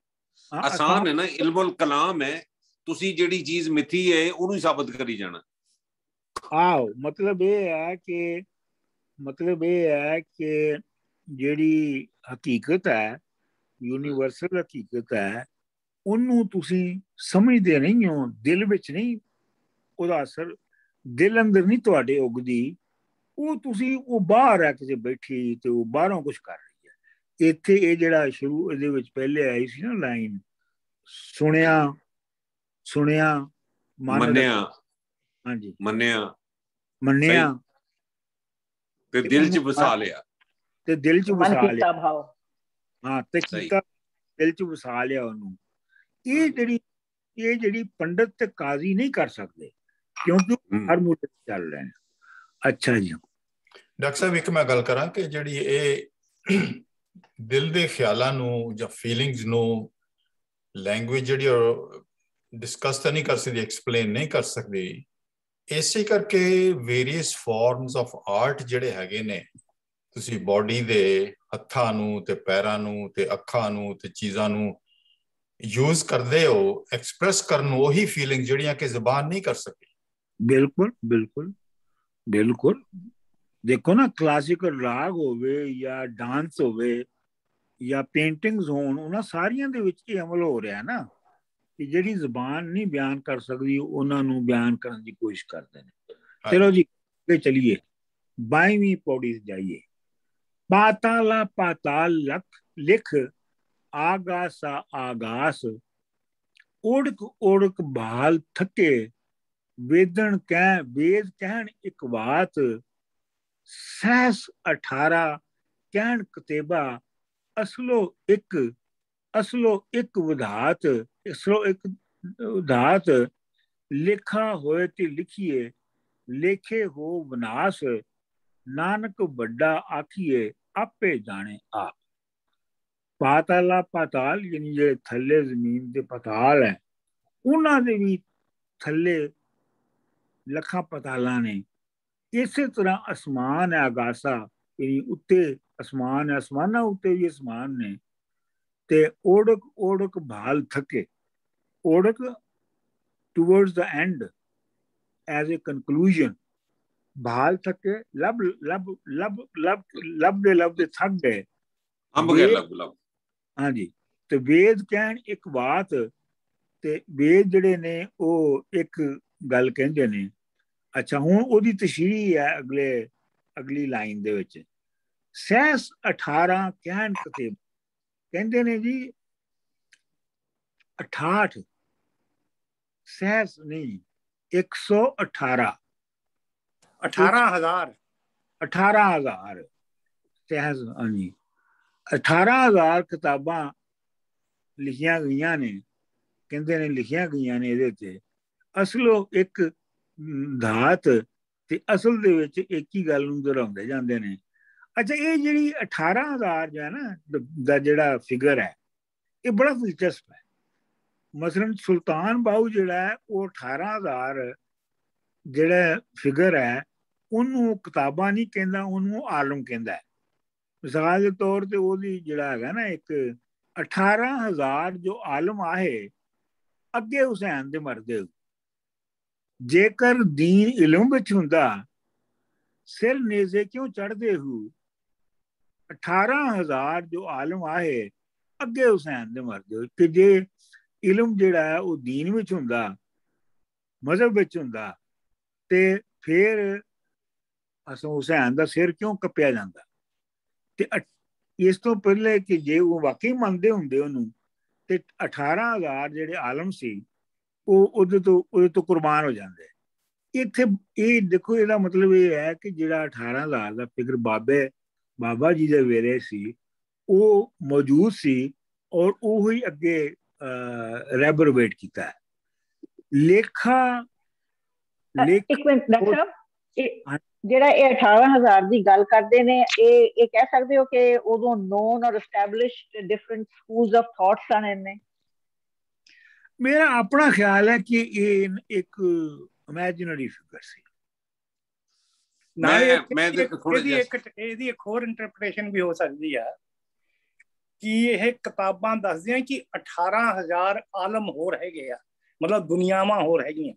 E: ਆਸਾਨ ਹੈ ਨਾ ਇਲਮੁਲ ਕਲਾਮ ਹੈ ਤੁਸੀਂ ਜਿਹੜੀ ਚੀਜ਼ ਮਿੱਥੀ ਹੈ ਉਹਨੂੰ ਹੀ ਸਾਬਤ ਕਰੀ ਜਾਣਾ।
A: ਆਓ ਮਤਲਬ ਇਹ ਹੈ ਕਿ ਮਤਲਬ ਇਹ ਹੈ ਕਿ ਜਿਹੜੀ ਹਕੀਕਤ ਹੈ ਯੂਨੀਵਰਸਲ ਹਕੀਕਤ ਹੈ ਉਹਨੂੰ ਤੁਸੀਂ ਸਮਝਦੇ ਨਹੀਂ ਹੋ ਦਿਲ ਵਿੱਚ ਨਹੀਂ ਉਹਦਾ ਅਸਰ ਦਿਲ ਅੰਦਰ ਨਹੀਂ ਤੁਹਾਡੇ ਉਗਦੀ ਉਹ ਤੁਸੀਂ ਉਹ ਬਾਹਰ ਆ ਕੇ ਬੈਠੀ ਤੇ ਉਹ ਬਾਹਰੋਂ ਕੁਝ ਕਰ ਰਹੀ ਹੈ। ਇੱਥੇ ਇਹ ਜਿਹੜਾ ਸ਼ੁਰੂ ਇਹਦੇ ਵਿੱਚ ਪਹਿਲੇ ਆਈ ਸੀ ਨਾ ਲਾਈਨ ਸੁਣਿਆ ਸੁਣਿਆ
E: ਮੰਨਿਆ।
A: ਹਾਂਜੀ।
E: ਮੰਨਿਆ।
A: ਮੰਨਿਆ।
E: ਤੇ ਦਿਲ 'ਚ ਵਸਾ ਲਿਆ।
A: ਤੇ ਦਿਲ 'ਚ ਵਸਾ ਲਿਆ। ਹਾਂ ਤੇ ਕੀਤਾ ਦਿਲ 'ਚ ਵਸਾ ਲਿਆ ਉਹਨੂੰ। ਇਹ ਜਿਹੜੀ ਇਹ ਜਿਹੜੀ ਪੰਡਤ ਤੇ ਕਾਜ਼ੀ ਨਹੀਂ ਕਰ ਸਕਦੇ ਕਿਉਂਕਿ ਹਰ ਮੁੱਦੇ ਚੱਲ ਰਹੇ ਨੇ। ਅੱਛਾ ਜੀ।
F: ਡਾਕਟਰ ਸਾਹਿਬ ਇੱਕ ਮੈਂ ਗੱਲ ਕਰਾਂ ਕਿ ਜਿਹੜੀ ਇਹ ਦਿਲ ਦੇ ਖਿਆਲਾਂ ਨੂੰ ਜਾਂ ਫੀਲਿੰਗਸ ਨੂੰ ਲੈਂਗੁਏਜ ਜਿਹੜੀ ਡਿਸਕਸ ਤਾਂ ਨਹੀਂ ਕਰ ਸਕਦੀ ਐਕਸਪਲੇਨ ਨਹੀਂ ਕਰ ਸਕਦੀ ਇਸੇ ਕਰਕੇ ਵੇਰੀਅਸ ਫਾਰਮਸ ਆਫ ਆਰਟ ਜਿਹੜੇ ਹੈਗੇ ਨੇ ਤੁਸੀਂ ਬਾਡੀ ਦੇ ਹੱਥਾਂ ਨੂੰ ਤੇ ਪੈਰਾਂ ਨੂੰ ਤੇ ਅੱਖਾਂ ਨੂੰ ਤੇ ਚੀਜ਼ਾਂ ਨੂੰ ਯੂਜ਼ ਕਰਦੇ ਹੋ ਐਕਸਪ੍ਰੈਸ ਕਰਨ ਉਹੀ ਫੀਲਿੰਗ ਜਿਹੜੀਆਂ ਕਿ ਜ਼ੁਬਾਨ ਨਹੀਂ ਕਰ ਸਕਦੀ
A: ਬਿਲਕੁਲ ਬਿਲਕੁਲ ਬਿਲਕੁਲ। ਦੇਖੋ ਨਾ ਕਲਾਸਿਕਲ ਰਾਗ ਹੋਵੇ ਜਾਂ ਡਾਂਸ ਹੋਵੇ ਜਾਂ ਪੇਂਟਿੰਗਸ ਹੋਣ ਉਹਨਾਂ ਸਾਰੀਆਂ ਦੇ ਵਿੱਚ ਇਹ ਅਮਲ ਹੋ ਰਿਹਾ ਨਾ ਕਿ ਜਿਹੜੀ ਜ਼ੁਬਾਨ ਨਹੀਂ ਬਿਆਨ ਕਰ ਸਕਦੀ ਉਹਨਾਂ ਨੂੰ ਬਿਆਨ ਕਰਨ ਦੀ ਕੋਸ਼ਿਸ਼ ਕਰਦੇ ਨੇ। ਚਲੋ ਜੀ ਅੱਗੇ ਚਲਿਏ। 22ਵੀਂ ਪੌੜੀ ਜਾਈਏ। ਪਾਤਾਲਾ ਪਾਤਾਲ ਲਖ ਲਿਖ ਆਗਾਸਾ ਆਗਾਸ ਓੜਕ ਓੜਕ ਬਾਲ ਥਕੇ, ਵੇਦਣ ਕਹਿ ਵੇਦ ਕਹਿਣ ਇੱਕ ਬਾਤ ਸਹਿਸ 18 ਕਹਿਣ ਕਤੇਬਾ, ਅਸਲੋ ਇੱਕ ਅਸਲੋ ਇੱਕ ਵਿਧਾਤ, ਅਸਲੋ ਇੱਕ ਵਿਧਾਤ, ਲਿਖਾ ਹੋਏ ਤੇ ਲਿਖੀਏ, ਲੇਖੇ ਹੋ ਵਿਨਾਸ਼ ਨਾਨਕ ਵੱਡਾ ਆਖੀਏ ਆਪੇ ਜਾਣੇ ਆਪ ਪਾਤਾਲਾ ਪਾਤਾਲ ਯਾਨੀ ਜਿਹੜੇ ਥੱਲੇ ਜ਼ਮੀਨ ਦੇ ਪਤਾਲ ਹੈ ਉਹਨਾਂ ਦੇ ਵੀ ਥੱਲੇ ਲੱਖਾਂ ਪਤਾਲਾਂ ਨੇ ਇਸੇ ਤਰ੍ਹਾਂ ਅਸਮਾਨ ਹੈ ਆਗਾਸਾ ਯਾਨੀ ਉੱਤੇ ਅਸਮਾਨ ਹੈ ਅਸਮਾਨਾਂ ਉੱਤੇ ਵੀ ਅਸਮਾਨ ਨੇ ਤੇ ਓੜਕ ਓੜਕ ਭਾਲ ਥਕੇ ਓੜਕ towards the end as a conclusion ਭਾਲ ਥਕੇ ਲਬ ਲਬ ਲਬ ਲਬ ਲਬ ਦੇ ਲਬ ਦੇ ਥੱਕ ਗਏ
E: ਅੰਬ ਗਏ ਲਬ ਲਬ
A: ਹਾਂਜੀ ਤੇ ਵੇਦ ਕਹਿਣ ਇੱਕ ਬਾਤ ਤੇ ਵੇਦ ਜਿਹੜੇ ਨੇ ਉਹ ਇੱਕ ਗੱਲ ਕਹਿੰਦੇ ਨੇ ਅੱਛਾ ਹੁਣ ਉਹਦੀ ਤਸ਼ਰੀਹ ਹੈ ਅਗਲੇ ਅਗਲੀ ਲਾਈਨ ਦੇ ਵਿੱਚ ਸੈਸ 18 ਕਹਿਣ ਕਤੇ ਕਹਿੰਦੇ ਨੇ ਜੀ 68 ਸੈਸ ਨਹੀਂ 118
D: 18000
A: 18000 ਸੈਸ ਹਾਂਜੀ 18000 ਕਿਤਾਬਾਂ ਲਿਖੀਆਂ ਗਈਆਂ ਨੇ ਕਹਿੰਦੇ ਨੇ ਲਿਖੀਆਂ ਗਈਆਂ ਨੇ ਇਹਦੇ ਤੇ ਅਸਲੋ ਇੱਕ ਧਾਤ ਤੇ ਅਸਲ ਦੇ ਵਿੱਚ ਇੱਕ ਹੀ ਗੱਲ ਨੂੰ ਦੁਹਰਾਉਂਦੇ ਜਾਂਦੇ ਨੇ ਅੱਛਾ ਇਹ ਜਿਹੜੀ 18000 ਜੋ ਹੈ ਨਾ ਦਾ ਜਿਹੜਾ ਫਿਗਰ ਹੈ ਇਹ ਬੜਾ ਦਿਲਚਸਪ ਹੈ ਮਸਲਨ ਸੁਲਤਾਨ ਬਾਹੂ ਜਿਹੜਾ ਹੈ ਉਹ 18000 ਜਿਹੜਾ ਫਿਗਰ ਹੈ ਉਹਨੂੰ ਕਿਤਾਬਾਂ ਨਹੀਂ ਕਹਿੰਦਾ, ਉਹਨੂੰ ਆਲਮ ਕਹਿੰਦਾ ਮਿਸਾਲ ਦੇ ਤੌਰ ਤੇ ਉਹਦੀ ਜਿਹੜਾ ਹੈਗਾ ਨਾ ਇੱਕ 18000 ਜੋ ਆਲਮ ਆਏ ਅੱਗੇ ਹੁਸੈਨ ਦੇ ਮਰਦੇ ਜੇਕਰ ਦੀਨ ਇਲਮ ਵਿੱਚ ਹੁੰਦਾ, ਸਿਰ ਨੇਜ਼ੇ ਕਿਉਂ ਚੜਦੇ ਹੋ? 18000 ਜੋ ਆਲਮ ਆਏ ਅੱਗੇ ਹੁਸੈਨ ਦੇ ਮਰਦੇ ਕਿ ਜੇ ਇਲਮ ਜਿਹੜਾ ਹੈ, ਉਹ ਦੀਨ ਵਿੱਚ ਹੁੰਦਾ, ਮਜ਼ਹਬ ਵਿੱਚ ਹੁੰਦਾ, ਤੇ ਫਿਰ ਅਸਾਂ ਹੁਸੈਨ ਦਾ ਸਿਰ ਕਿਉਂ ਕੱਪਿਆ ਜਾਂਦਾ? ਤੇ ਇਸ ਤੋਂ ਪਹਿਲੇ ਕਿ ਜੇ ਉਹ ਵਾਕਈ ਮੰਨਦੇ ਹੁੰਦੇ ਉਹਨੂੰ ਤੇ 18000 ਜਿਹੜੇ ਆਲਮ ਸੀ ਉਹ ਉਹਦੇ ਤੋਂ ਉਹਦੇ ਤੋਂ ਕੁਰਬਾਨ ਹੋ ਜਾਂਦੇ। ਇੱਥੇ ਇਹ ਦੇਖੋ ਇਹਦਾ ਮਤਲਬ ਇਹ ਹੈ ਕਿ ਜਿਹੜਾ 18000 ਦਾ ਫਿਕਰ ਬਾਬੇ ਬਾਬਾ ਜੀ ਦੇ ਵੇਰੇ ਸੀ ਉਹ ਮੌਜੂਦ ਸੀ ਔਰ ਉਹ ਹੀ ਅੱਗੇ ਰੈਬਰਵੇਟ ਕੀਤਾ। ਲੇਖਾ
C: ਇੱਕ ਮਿੰਟ ਡਾਕਟਰ ਜਿਹੜਾ ਇਹ 18000 ਦੀ ਗੱਲ ਕਰਦੇ ਨੇ ਇਹ ਇਹ ਕਹਿ ਸਕਦੇ ਹੋ ਕਿ ਉਦੋਂ known or established different schools of thoughts ਹਨ ਨੇ?
A: ਮੇਰਾ ਆਪਣਾ ਖਿਆਲ ਹੈ ਕਿ ਇਹ ਇੱਕ ਇਮੇਜਿਨਰੀ ਫਿਗਰ ਸੀ।
D: ਮੈਂ ਮੈਂ ਥੋੜੀ ਜਿਹੀ ਇੱਕ ਇਹਦੀ ਇੱਕ ਹੋਰ ਇੰਟਰਪ੍ਰੀਟੇਸ਼ਨ ਵੀ ਹੋ ਸਕਦੀ ਆ ਕਿ ਇਹ ਕਿਤਾਬਾਂ ਦੱਸਦੀਆਂ ਕਿ 18000 ਆਲਮ ਹੋਰ ਹੈਗੇ ਆ ਮਤਲਬ ਦੁਨੀਆਵਾਂ ਹੋਰ ਹੈਗੀਆਂ।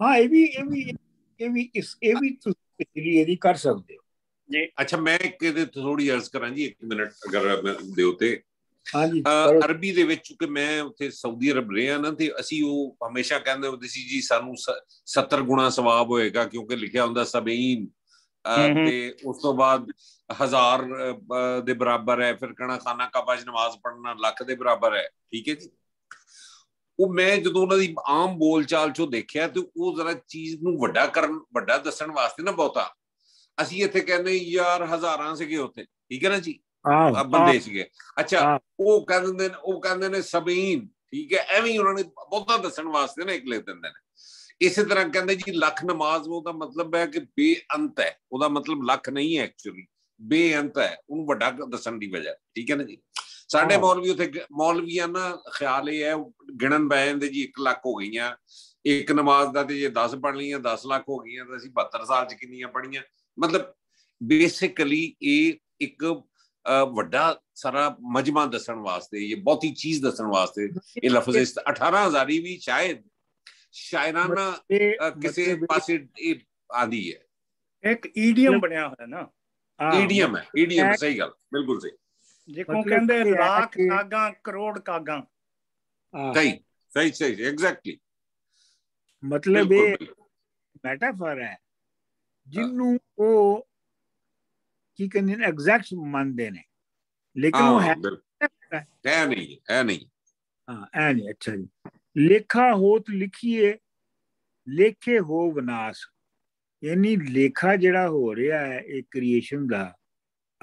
A: ਹਾਂ ਇਹ ਵੀ ਇਹ ਵੀ ਇਹ ਵੀ ਇਸ ਇਹ ਵੀ ਤੁਸੀਂ ਇਹਦੀ ਕਰ ਸਕਦੇ ਹੋ।
E: ਜੀ। ਅੱਛਾ ਮੈਂ ਇੱਕ ਇਹਦੇ ਥੋੜੀ ਅਰਜ਼ ਕਰਾਂ ਜੀ 1 ਮਿੰਟ ਅਗਰ ਦਿਓ ਤੇ
A: ਹਾਂਜੀ
E: ਅਰਬੀ ਦੇ ਵਿੱਚ ਕਿ ਮੈਂ ਉੱਥੇ ਸਾਊਦੀ ਅਰਬ ਰਿਹਾ ਨਾ ਤੇ ਅਸੀਂ ਉਹ ਹਮੇਸ਼ਾ ਕਹਿੰਦੇ ਹੁੰਦੇ ਸੀ ਜੀ ਸਾਨੂੰ 70 ਗੁਣਾ ਸਵਾਬ ਹੋਏਗਾ ਕਿਉਂਕਿ ਲਿਖਿਆ ਹੁੰਦਾ ਸਬਈਨ। ਤੇ ਉਸ ਤੋਂ ਬਾਅਦ ਹਜ਼ਾਰ ਦੇ ਬਰਾਬਰ ਹੈ ਫਿਰ ਕਹਣਾ ਖਾਨਾ ਕਾਬਾ ਚ ਨਮਾਜ਼ ਪੜ੍ਹਨਾ ਲੱਖ ਦੇ ਬਰਾਬਰ ਹੈ। ਠੀਕ ਹੈ ਜੀ? ਉਹ ਮੈਂ ਜਦੋਂ ਉਹਨਾਂ ਦੀ ਆਮ ਬੋਲਚਾਲ ਚੋਂ ਦੇਖਿਆ ਤੇ ਉਹ ਜ਼ਰਾ ਚੀਜ਼ ਨੂੰ ਵੱਡਾ ਕਰਨ ਵੱਡਾ ਦੱਸਣ ਵਾਸਤੇ ਨਾ ਬਹੁਤਾ। ਅਸੀਂ ਇੱਥੇ ਕਹਿੰਦੇ ਯਾਰ ਹਜ਼ਾਰਾਂ ਸੀਗੇ ਉੱਥੇ ਠੀਕ ਹੈ ਨਾ ਜੀ? ਆ ਬੰਦੇ ਸੀਗੇ। ਅੱਛਾ ਉਹ ਕਹਿੰਦੇ ਨੇ ਉਹ ਕਹਿੰਦੇ ਨੇ ਸਬੀਨ ਠੀਕ ਹੈ ਐਵੇਂ ਹੀ ਉਹਨਾਂ ਨੇ ਬਹੁਤਾ ਦੱਸਣ ਵਾਸਤੇ ਨਾ ਇੱਕ ਲਿਖ ਦਿੰਦੇ ਨੇ। ਇਸੇ ਤਰ੍ਹਾਂ ਕਹਿੰਦੇ ਜੀ ਲੱਖ ਨਮਾਜ਼ ਉਹਦਾ ਮਤਲਬ ਹੈ ਕਿ ਬੇਅੰਤ ਹੈ। ਉਹਦਾ ਮਤਲਬ ਲੱਖ ਨਹੀਂ ਹੈ ਐਕਚੁਅਲੀ ਬੇਅੰਤ ਹੈ। ਉਹਨੂੰ ਵੱਡਾ ਦੱਸਣ ਦੀ ਵਜ੍ਹਾ ਠੀਕ ਹੈ ਨਾ ਜੀ? ਸਾਡੇ ਮੌਲਵੀ ਉਥੇ ਮੌਲਵੀਆਂ ਨਾ ਖਿਆਲ ਇਹ ਹੈ ਗਿਣਨ ਬੈ ਜਾਂਦੇ ਜੀ 1 ਲੱਖ ਹੋ ਗਈਆਂ। ਇੱਕ ਨਮਾਜ਼ ਦਾ ਤੇ ਜੇ 10 ਪੜ ਲਈਆਂ 10 ਲੱਖ ਹੋ ਗਈਆਂ ਤਾਂ ਅਸੀਂ 72 ਸਾਲ ਚ ਕਿੰਨੀਆਂ ਪੜੀਆਂ ਮਤਲਬ ਬੇਸਿਕਲੀ ਇਹ ਇੱਕ ਵੱਡਾ ਸਾਰਾ ਮਜਮਾ ਦੱਸਣ ਵਾਸਤੇ ਇਹ ਬਹੁਤੀ ਚੀਜ਼ ਦੱਸਣ ਵਾਸਤੇ ਇਹ ਲਫ਼ਜ਼ 18000 ਵੀ ਸ਼ਾਇਦ ਸ਼ਾਇਰਾਨਾ ਕਿਸੇ ਪਾਸੇ ਇਹ ਆਦੀ ਹੈ।
D: ਇੱਕ ਈਡੀਅਮ ਬਣਿਆ ਹੋਇਆ ਨਾ।
E: ਈਡੀਅਮ ਹੈ ਈਡੀਅਮ ਸਹੀ ਗੱਲ ਬਿਲਕੁਲ ਸਹੀ।
D: ਜਿੱਕੋ ਕਹਿੰਦੇ ਲੱਖ ਕਾਗਾ ਕਰੋੜ ਕਾਗਾ।
E: ਸਹੀ ਸਹੀ ਸਹੀ ਐਗਜ਼ੈਕਟਲੀ
A: ਮਤਲਬ ਇਹ ਮੈਟਾਫਰ ਹੈ। ਜਿੰਨੂੰ ਉਹ ਕੀ ਕਹਿੰਦੇ ਨੇ ਐਗਜ਼ੈਕਟ ਮੰਨਦੇ ਨੇ। ਲੇਕਿਨ ਉਹ ਹੈ
E: ਹੈ ਨਹੀਂ ਹੈ ਨਹੀਂ।
A: ਹਾਂ ਐ ਨਹੀਂ ਅੱਛਾ ਜੀ। ਲੇਖਾ ਹੋਤ ਲਿਖੀਏ ਲੇਖੇ ਹੋ ਵਿਨਾਸ਼। ਯਾਨੀ ਲੇਖਾ ਜਿਹੜਾ ਹੋ ਰਿਹਾ ਹੈ ਇਹ ਕ੍ਰੀਏਸ਼ਨ ਦਾ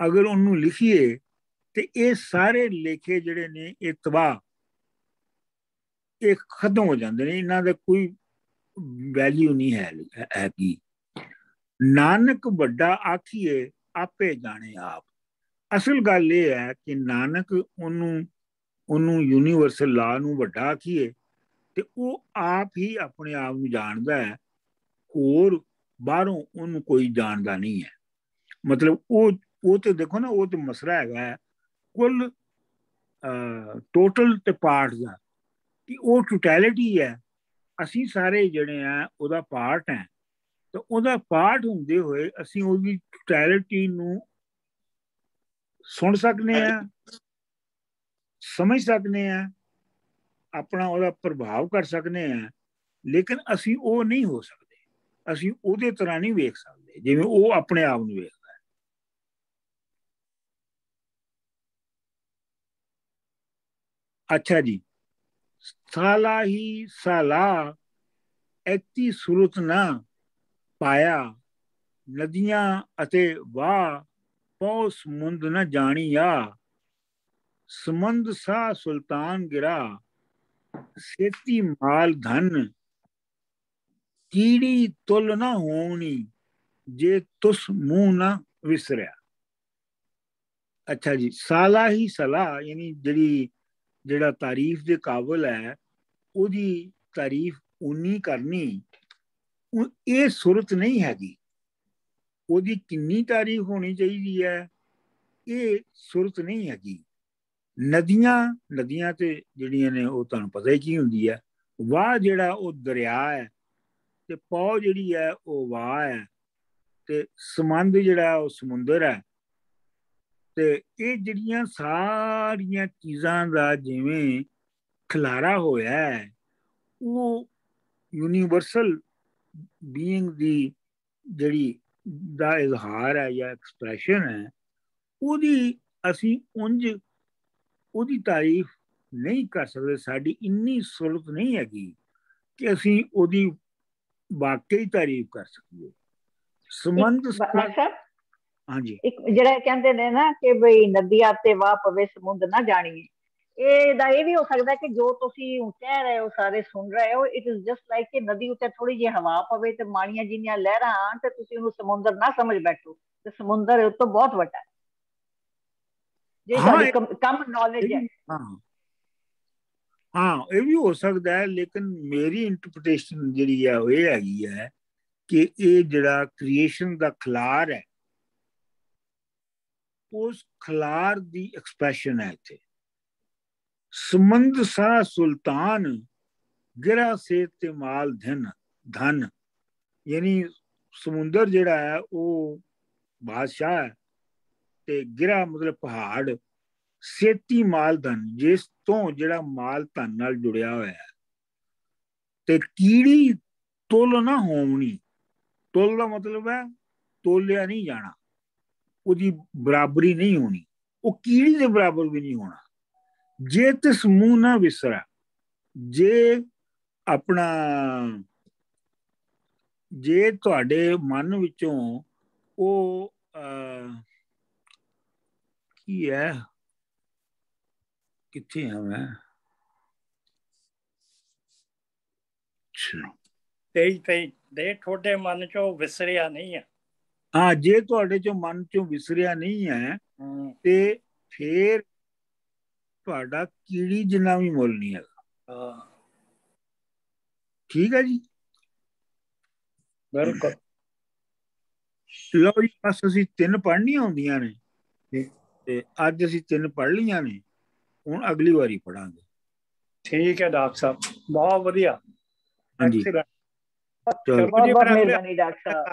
A: ਅਗਰ ਉਹਨੂੰ ਲਿਖੀਏ ਤੇ ਇਹ ਸਾਰੇ ਲੇਖੇ ਜਿਹੜੇ ਨੇ, ਇਹ ਤਬਾਹ, ਇਹ ਖਤਮ ਹੋ ਜਾਂਦੇ ਨੇ। ਇਹਨਾਂ ਦਾ ਕੋਈ ਵੈਲਿਊ ਨਹੀਂ ਹੈ ਹੈ ਕੀ ਨਾਨਕ ਵੱਡਾ ਆਖੀਏ, ਆਪੇ ਜਾਣੇ ਆਪ। ਅਸਲ ਗੱਲ ਇਹ ਹੈ ਕਿ ਨਾਨਕ ਉਹਨੂੰ ਉਹਨੂੰ ਯੂਨੀਵਰਸਲ ਲਾ ਨੂੰ ਵੱਡਾ ਆਖੀਏ ਤੇ ਉਹ ਆਪ ਹੀ ਆਪਣੇ ਆਪ ਨੂੰ ਜਾਣਦਾ ਹੈ। ਹੋਰ ਬਾਹਰੋਂ ਉਹਨੂੰ ਕੋਈ ਜਾਣਦਾ ਨਹੀਂ ਹੈ। ਮਤਲਬ ਉਹ ਉਹ ਤੇ ਦੇਖੋ ਨਾ, ਉਹ ਤੇ ਮਸਲਾ ਹੈਗਾ ਕੁੱਲ ਟੋਟਲ ਤੇ ਪਾਰਟ ਦਾ, ਕਿ ਉਹ ਟੋਟੈਲਿਟੀ ਹੈ, ਅਸੀਂ ਸਾਰੇ ਜਿਹੜੇ ਆ, ਉਹਦਾ ਪਾਰਟ ਹੈ। ਤਾਂ ਉਹਦਾ ਪਾਰਟ ਹੁੰਦੇ ਹੋਏ ਅਸੀਂ ਉਹਦੀ ਟੋਟੈਲਿਟੀ ਨੂੰ ਸੁਣ ਸਕਨੇ ਆ ਸਮਝ ਸਕਨੇ ਆ ਆਪਣਾ ਉਹਦਾ ਪ੍ਰਭਾਵ ਕਰ ਸਕਨੇ ਆ ਲੇਕਿਨ ਅਸੀਂ ਉਹ ਨਹੀਂ ਹੋ ਸਕਦੇ। ਅਸੀਂ ਉਹਦੇ ਤਰ੍ਹਾਂ ਨਹੀਂ ਵੇਖ ਸਕਦੇ, ਜਿਵੇਂ ਉਹ ਆਪਣੇ ਆਪ ਨੂੰ ਵੇਖ ਹੈ ਅੱਛਾ ਜੀ। ਸਾਲਾ ਹੀ ਸਾਲਾ, ਐਤੀ ਸੁਰਤ ਨਾ ਪਾਇਆ। ਨਦੀਆਂ ਅਤੇ ਵਾਹ, ਪਉ ਸਮੁੰਦ ਨ ਜਾਣੀਆ। ਸਮੰਦ ਸਾ ਸੁਲਤਾਨ ਗਿਰਾ। ਸੇਤੀ ਮਾਲ ਧਨ, ਕੀੜੀ ਤੁਲ ਨਾ ਹੋਣੀ, ਜੇ ਤੁਸ ਮੂੰਹ ਨਾ ਵਿਸਰਿਆ। ਅੱਛਾ ਜੀ, ਸਾਲਾ ਹੀ ਸਲਾ, ਯਾਨੀ ਜਿਹੜੀ ਜਿਹੜਾ ਤਾਰੀਫ ਦੇ ਕਾਬਲ ਹੈ, ਉਹਦੀ ਤਾਰੀਫ ਉਨੀ ਕਰਨੀ ਇਹ ਸੁਰਤ ਨਹੀਂ ਹੈਗੀ। ਉਹਦੀ ਕਿੰਨੀ ਤਾਰੀਫ ਹੋਣੀ ਚਾਹੀਦੀ ਹੈ, ਇਹ ਸੁਰਤ ਨਹੀਂ ਹੈਗੀ। ਨਦੀਆਂ ਨਦੀਆਂ ਤੇ ਜਿਹੜੀਆਂ ਨੇ ਉਹ ਤੁਹਾਨੂੰ ਪਤਾ ਹੀ ਕੀ ਹੁੰਦੀ ਹੈ। ਵਾਹ ਜਿਹੜਾ ਉਹ ਦਰਿਆ ਹੈ ਤੇ ਪੌ ਜਿਹੜੀ ਹੈ ਉਹ ਵਾਹ ਹੈ ਤੇ ਸਮੁੰਦਰ ਜਿਹੜਾ ਉਹ ਸਮੁੰਦਰ ਹੈ ਤੇ ਇਹ ਜਿਹੜੀਆਂ ਸਾਰੀਆਂ ਚੀਜ਼ਾਂ ਦਾ ਜਿਵੇਂ ਖਲਾਰਾ ਹੋਇਆ ਹੈ ਉਹ ਯੂਨੀਵਰਸਲ ਬੀਇੰਗ ਦੀ ਜਿਹੜੀ ਦਾ ਇਜ਼ਹਾਰ ਹੈ ਜਾਂ ਐਕਸਪ੍ਰੈਸ਼ਨ ਹੈ ਉਹਦੀ ਅਸੀਂ ਉਂਝ ਉਹਦੀ ਤਾਰੀਫ ਨਹੀਂ ਕਰ ਸਕਦੇ ਸਾਡੀ ਇੰਨੀ ਸੁਰਤ ਨਹੀਂ ਹੈਗੀ ਕਿ ਅਸੀਂ ਉਹਦੀ ਵਾਕਈ ਤਾਰੀਫ ਕਰ ਸਕੀਏ। ਸਮੰਦ
C: ਹਾਂਜੀ ਇੱਕ ਜਿਹੜਾ ਕਹਿੰਦੇ ਨੇ ਨਾ ਕਿ ਬਈ ਨਦੀਆਂ ਤੇ ਵਾਹ ਪਵੇ ਸਮੁੰਦ ਨਾ ਜਾਣੀਏ ਇਹ ਦਾ ਇਹ ਵੀ ਹੋ ਸਕਦਾ ਕਿ ਜੋ ਤੁਸੀਂ ਕਹਿ ਰਹੇ ਹੋ ਸਾਰੇ ਸੁਣ ਰਹੇ ਹੋ ਇਟ ਇਜ਼ ਜਸਟ ਲਾਈਕ ਕਿ ਨਦੀ ਉੱਤੇ ਥੋੜੀ ਜਿਹੀ ਹਵਾ ਪਵੇ ਤੇ ਮਾਣੀਆਂ ਜਿੰਨੀਆਂ ਲਹਿਰਾਂ ਆਣ ਤੇ ਤੁਸੀਂ ਉਹਨੂੰ ਸਮੁੰਦਰ ਨਾ ਸਮਝ ਬੈਠੋ ਤੇ ਸਮੁੰਦਰ ਉਹ ਤੋਂ ਬਹੁਤ ਵੱਡਾ ਹੈ ਜੇ ਤੁਹਾਡੀ ਕਮ ਨੌਲੇਜ ਹੈ
A: ਹਾਂ ਹਾਂ ਇਹ ਵੀ ਹੋ ਸਕਦਾ ਹੈ ਲੇਕਿਨ ਮੇਰੀ ਇੰਟਰਪ੍ਰੀਟੇਸ਼ਨ ਜਿਹੜੀ ਹੈ ਉਹ ਇਹ ਹੈਗੀ ਹੈ ਕਿ ਇਹ ਜਿਹੜਾ ਕ੍ਰੀਏਸ਼ਨ ਦਾ ਖਲਾਰ ਹੈ ਉਸ ਖਲਾਰ ਦੀ ਐਕਸਪ੍ਰੈਸ਼ਨ ਹੈ ਇੱਥੇ। ਸਮੰਦ ਸਾ ਸੁਲਤਾਨ, ਗਿਰਾ ਸੇ ਤੇ ਮਾਲ ਧਨ ਧਨ। ਯਾਨੀ ਸਮੁੰਦਰ ਜਿਹੜਾ ਹੈ, ਉਹ ਬਾਦਸ਼ਾਹ ਹੈ ਤੇ ਗਿਰਾ ਮਤਲਬ ਪਹਾੜ, ਸੇਤੀ ਮਾਲ ਧਨ, ਜਿਸ ਤੋਂ ਜਿਹੜਾ ਮਾਲ ਧਨ ਨਾਲ ਜੁੜਿਆ ਹੋਇਆ ਹੈ। ਤੇ ਕੀੜੀ ਤੁਲ ਨਾ ਹੋਣੀ ਤੁਲ ਦਾ ਮਤਲਬ ਹੈ, ਤੋਲਿਆ ਨਹੀਂ ਜਾਣਾ। ਉਹਦੀ ਬਰਾਬਰੀ ਨਹੀਂ ਹੋਣੀ, ਉਹ ਕੀੜੀ ਦੇ ਬਰਾਬਰ ਵੀ ਨਹੀਂ ਹੋਣਾ। ਜੇ ਤੇ ਸਮੂਹ ਨਾ ਵਿਸਰਾ, ਜੇ ਆਪਣਾ, ਜੇ ਤੁਹਾਡੇ ਮਨ ਵਿੱਚੋਂ ਉਹ ਕੀ ਹੈ? ਕਿੱਥੇ ਹਾਂ ਮੈਂ?
D: ਤੇ ਤੇ ਦੇ ਤੁਹਾਡੇ ਮਨ ਚੋਂ ਵਿਸਰਿਆ ਨਹੀਂ ਹੈ
A: ਹਾਂ ਜੇ ਤੁਹਾਡੇ ਚੋਂ ਮਨ ਚੋਂ ਵਿਸਰਿਆ ਨਹੀਂ ਹੈ ਤੇ ਫੇਰ ਤੁਹਾਡਾ ਕੀੜੀ ਜਿੰਨਾ ਵੀ ਮੁੱਲ ਨਹੀਂ ਹੈਗਾ। ਠੀਕ ਹੈ ਜੀ?
D: ਬਿਲਕੁਲ।
A: ਲੋ ਜੀ ਬਸ ਅਸੀਂ ਤਿੰਨ ਪੜ੍ਹਨੀਆਂ ਹੁੰਦੀਆਂ ਨੇ। ਤੇ ਅੱਜ ਅਸੀਂ ਤਿੰਨ ਪੜ੍ਹ ਲੀਆਂ ਨੇ। ਹੁਣ ਅਗਲੀ ਵਾਰੀ ਪੜਾਂਗੇ
D: ਠੀਕ ਹੈ ਡਾਕਟਰ ਸਾਹਿਬ। ਬਹੁਤ ਵਧੀਆ।
A: ਹਾਂਜੀ।
C: ਚਲੋ। ਜੀ ਬਹੁਤ ਮਿਹਰਬਾਨੀ ਡਾਕਟਰ ਸਾਹਿਬ।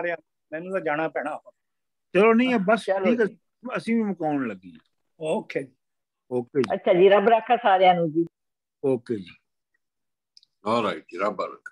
D: ਮੈਨੂੰ ਤਾਂ ਜਾਣਾ ਪੈਣਾ
A: ਚਲੋ ਨਹੀਂ ਬਸ ਠੀਕ ਹੈ ਅਸੀਂ ਵੀ ਮੁਕਾਉਣ ਲੱਗੀ
D: ਓਕੇ
A: ਓਕੇ ਜੀ।
C: ਅੱਛਾ ਜੀ ਰੱਬ ਰੱਖਾ ਸਾਰਿਆਂ ਨੂੰ ਜੀ।
A: ਓਕੇ ਜੀ।
E: ਆਲਰਾਈਟ ਜੀ ਰੱਬ ਰੱਖਾ।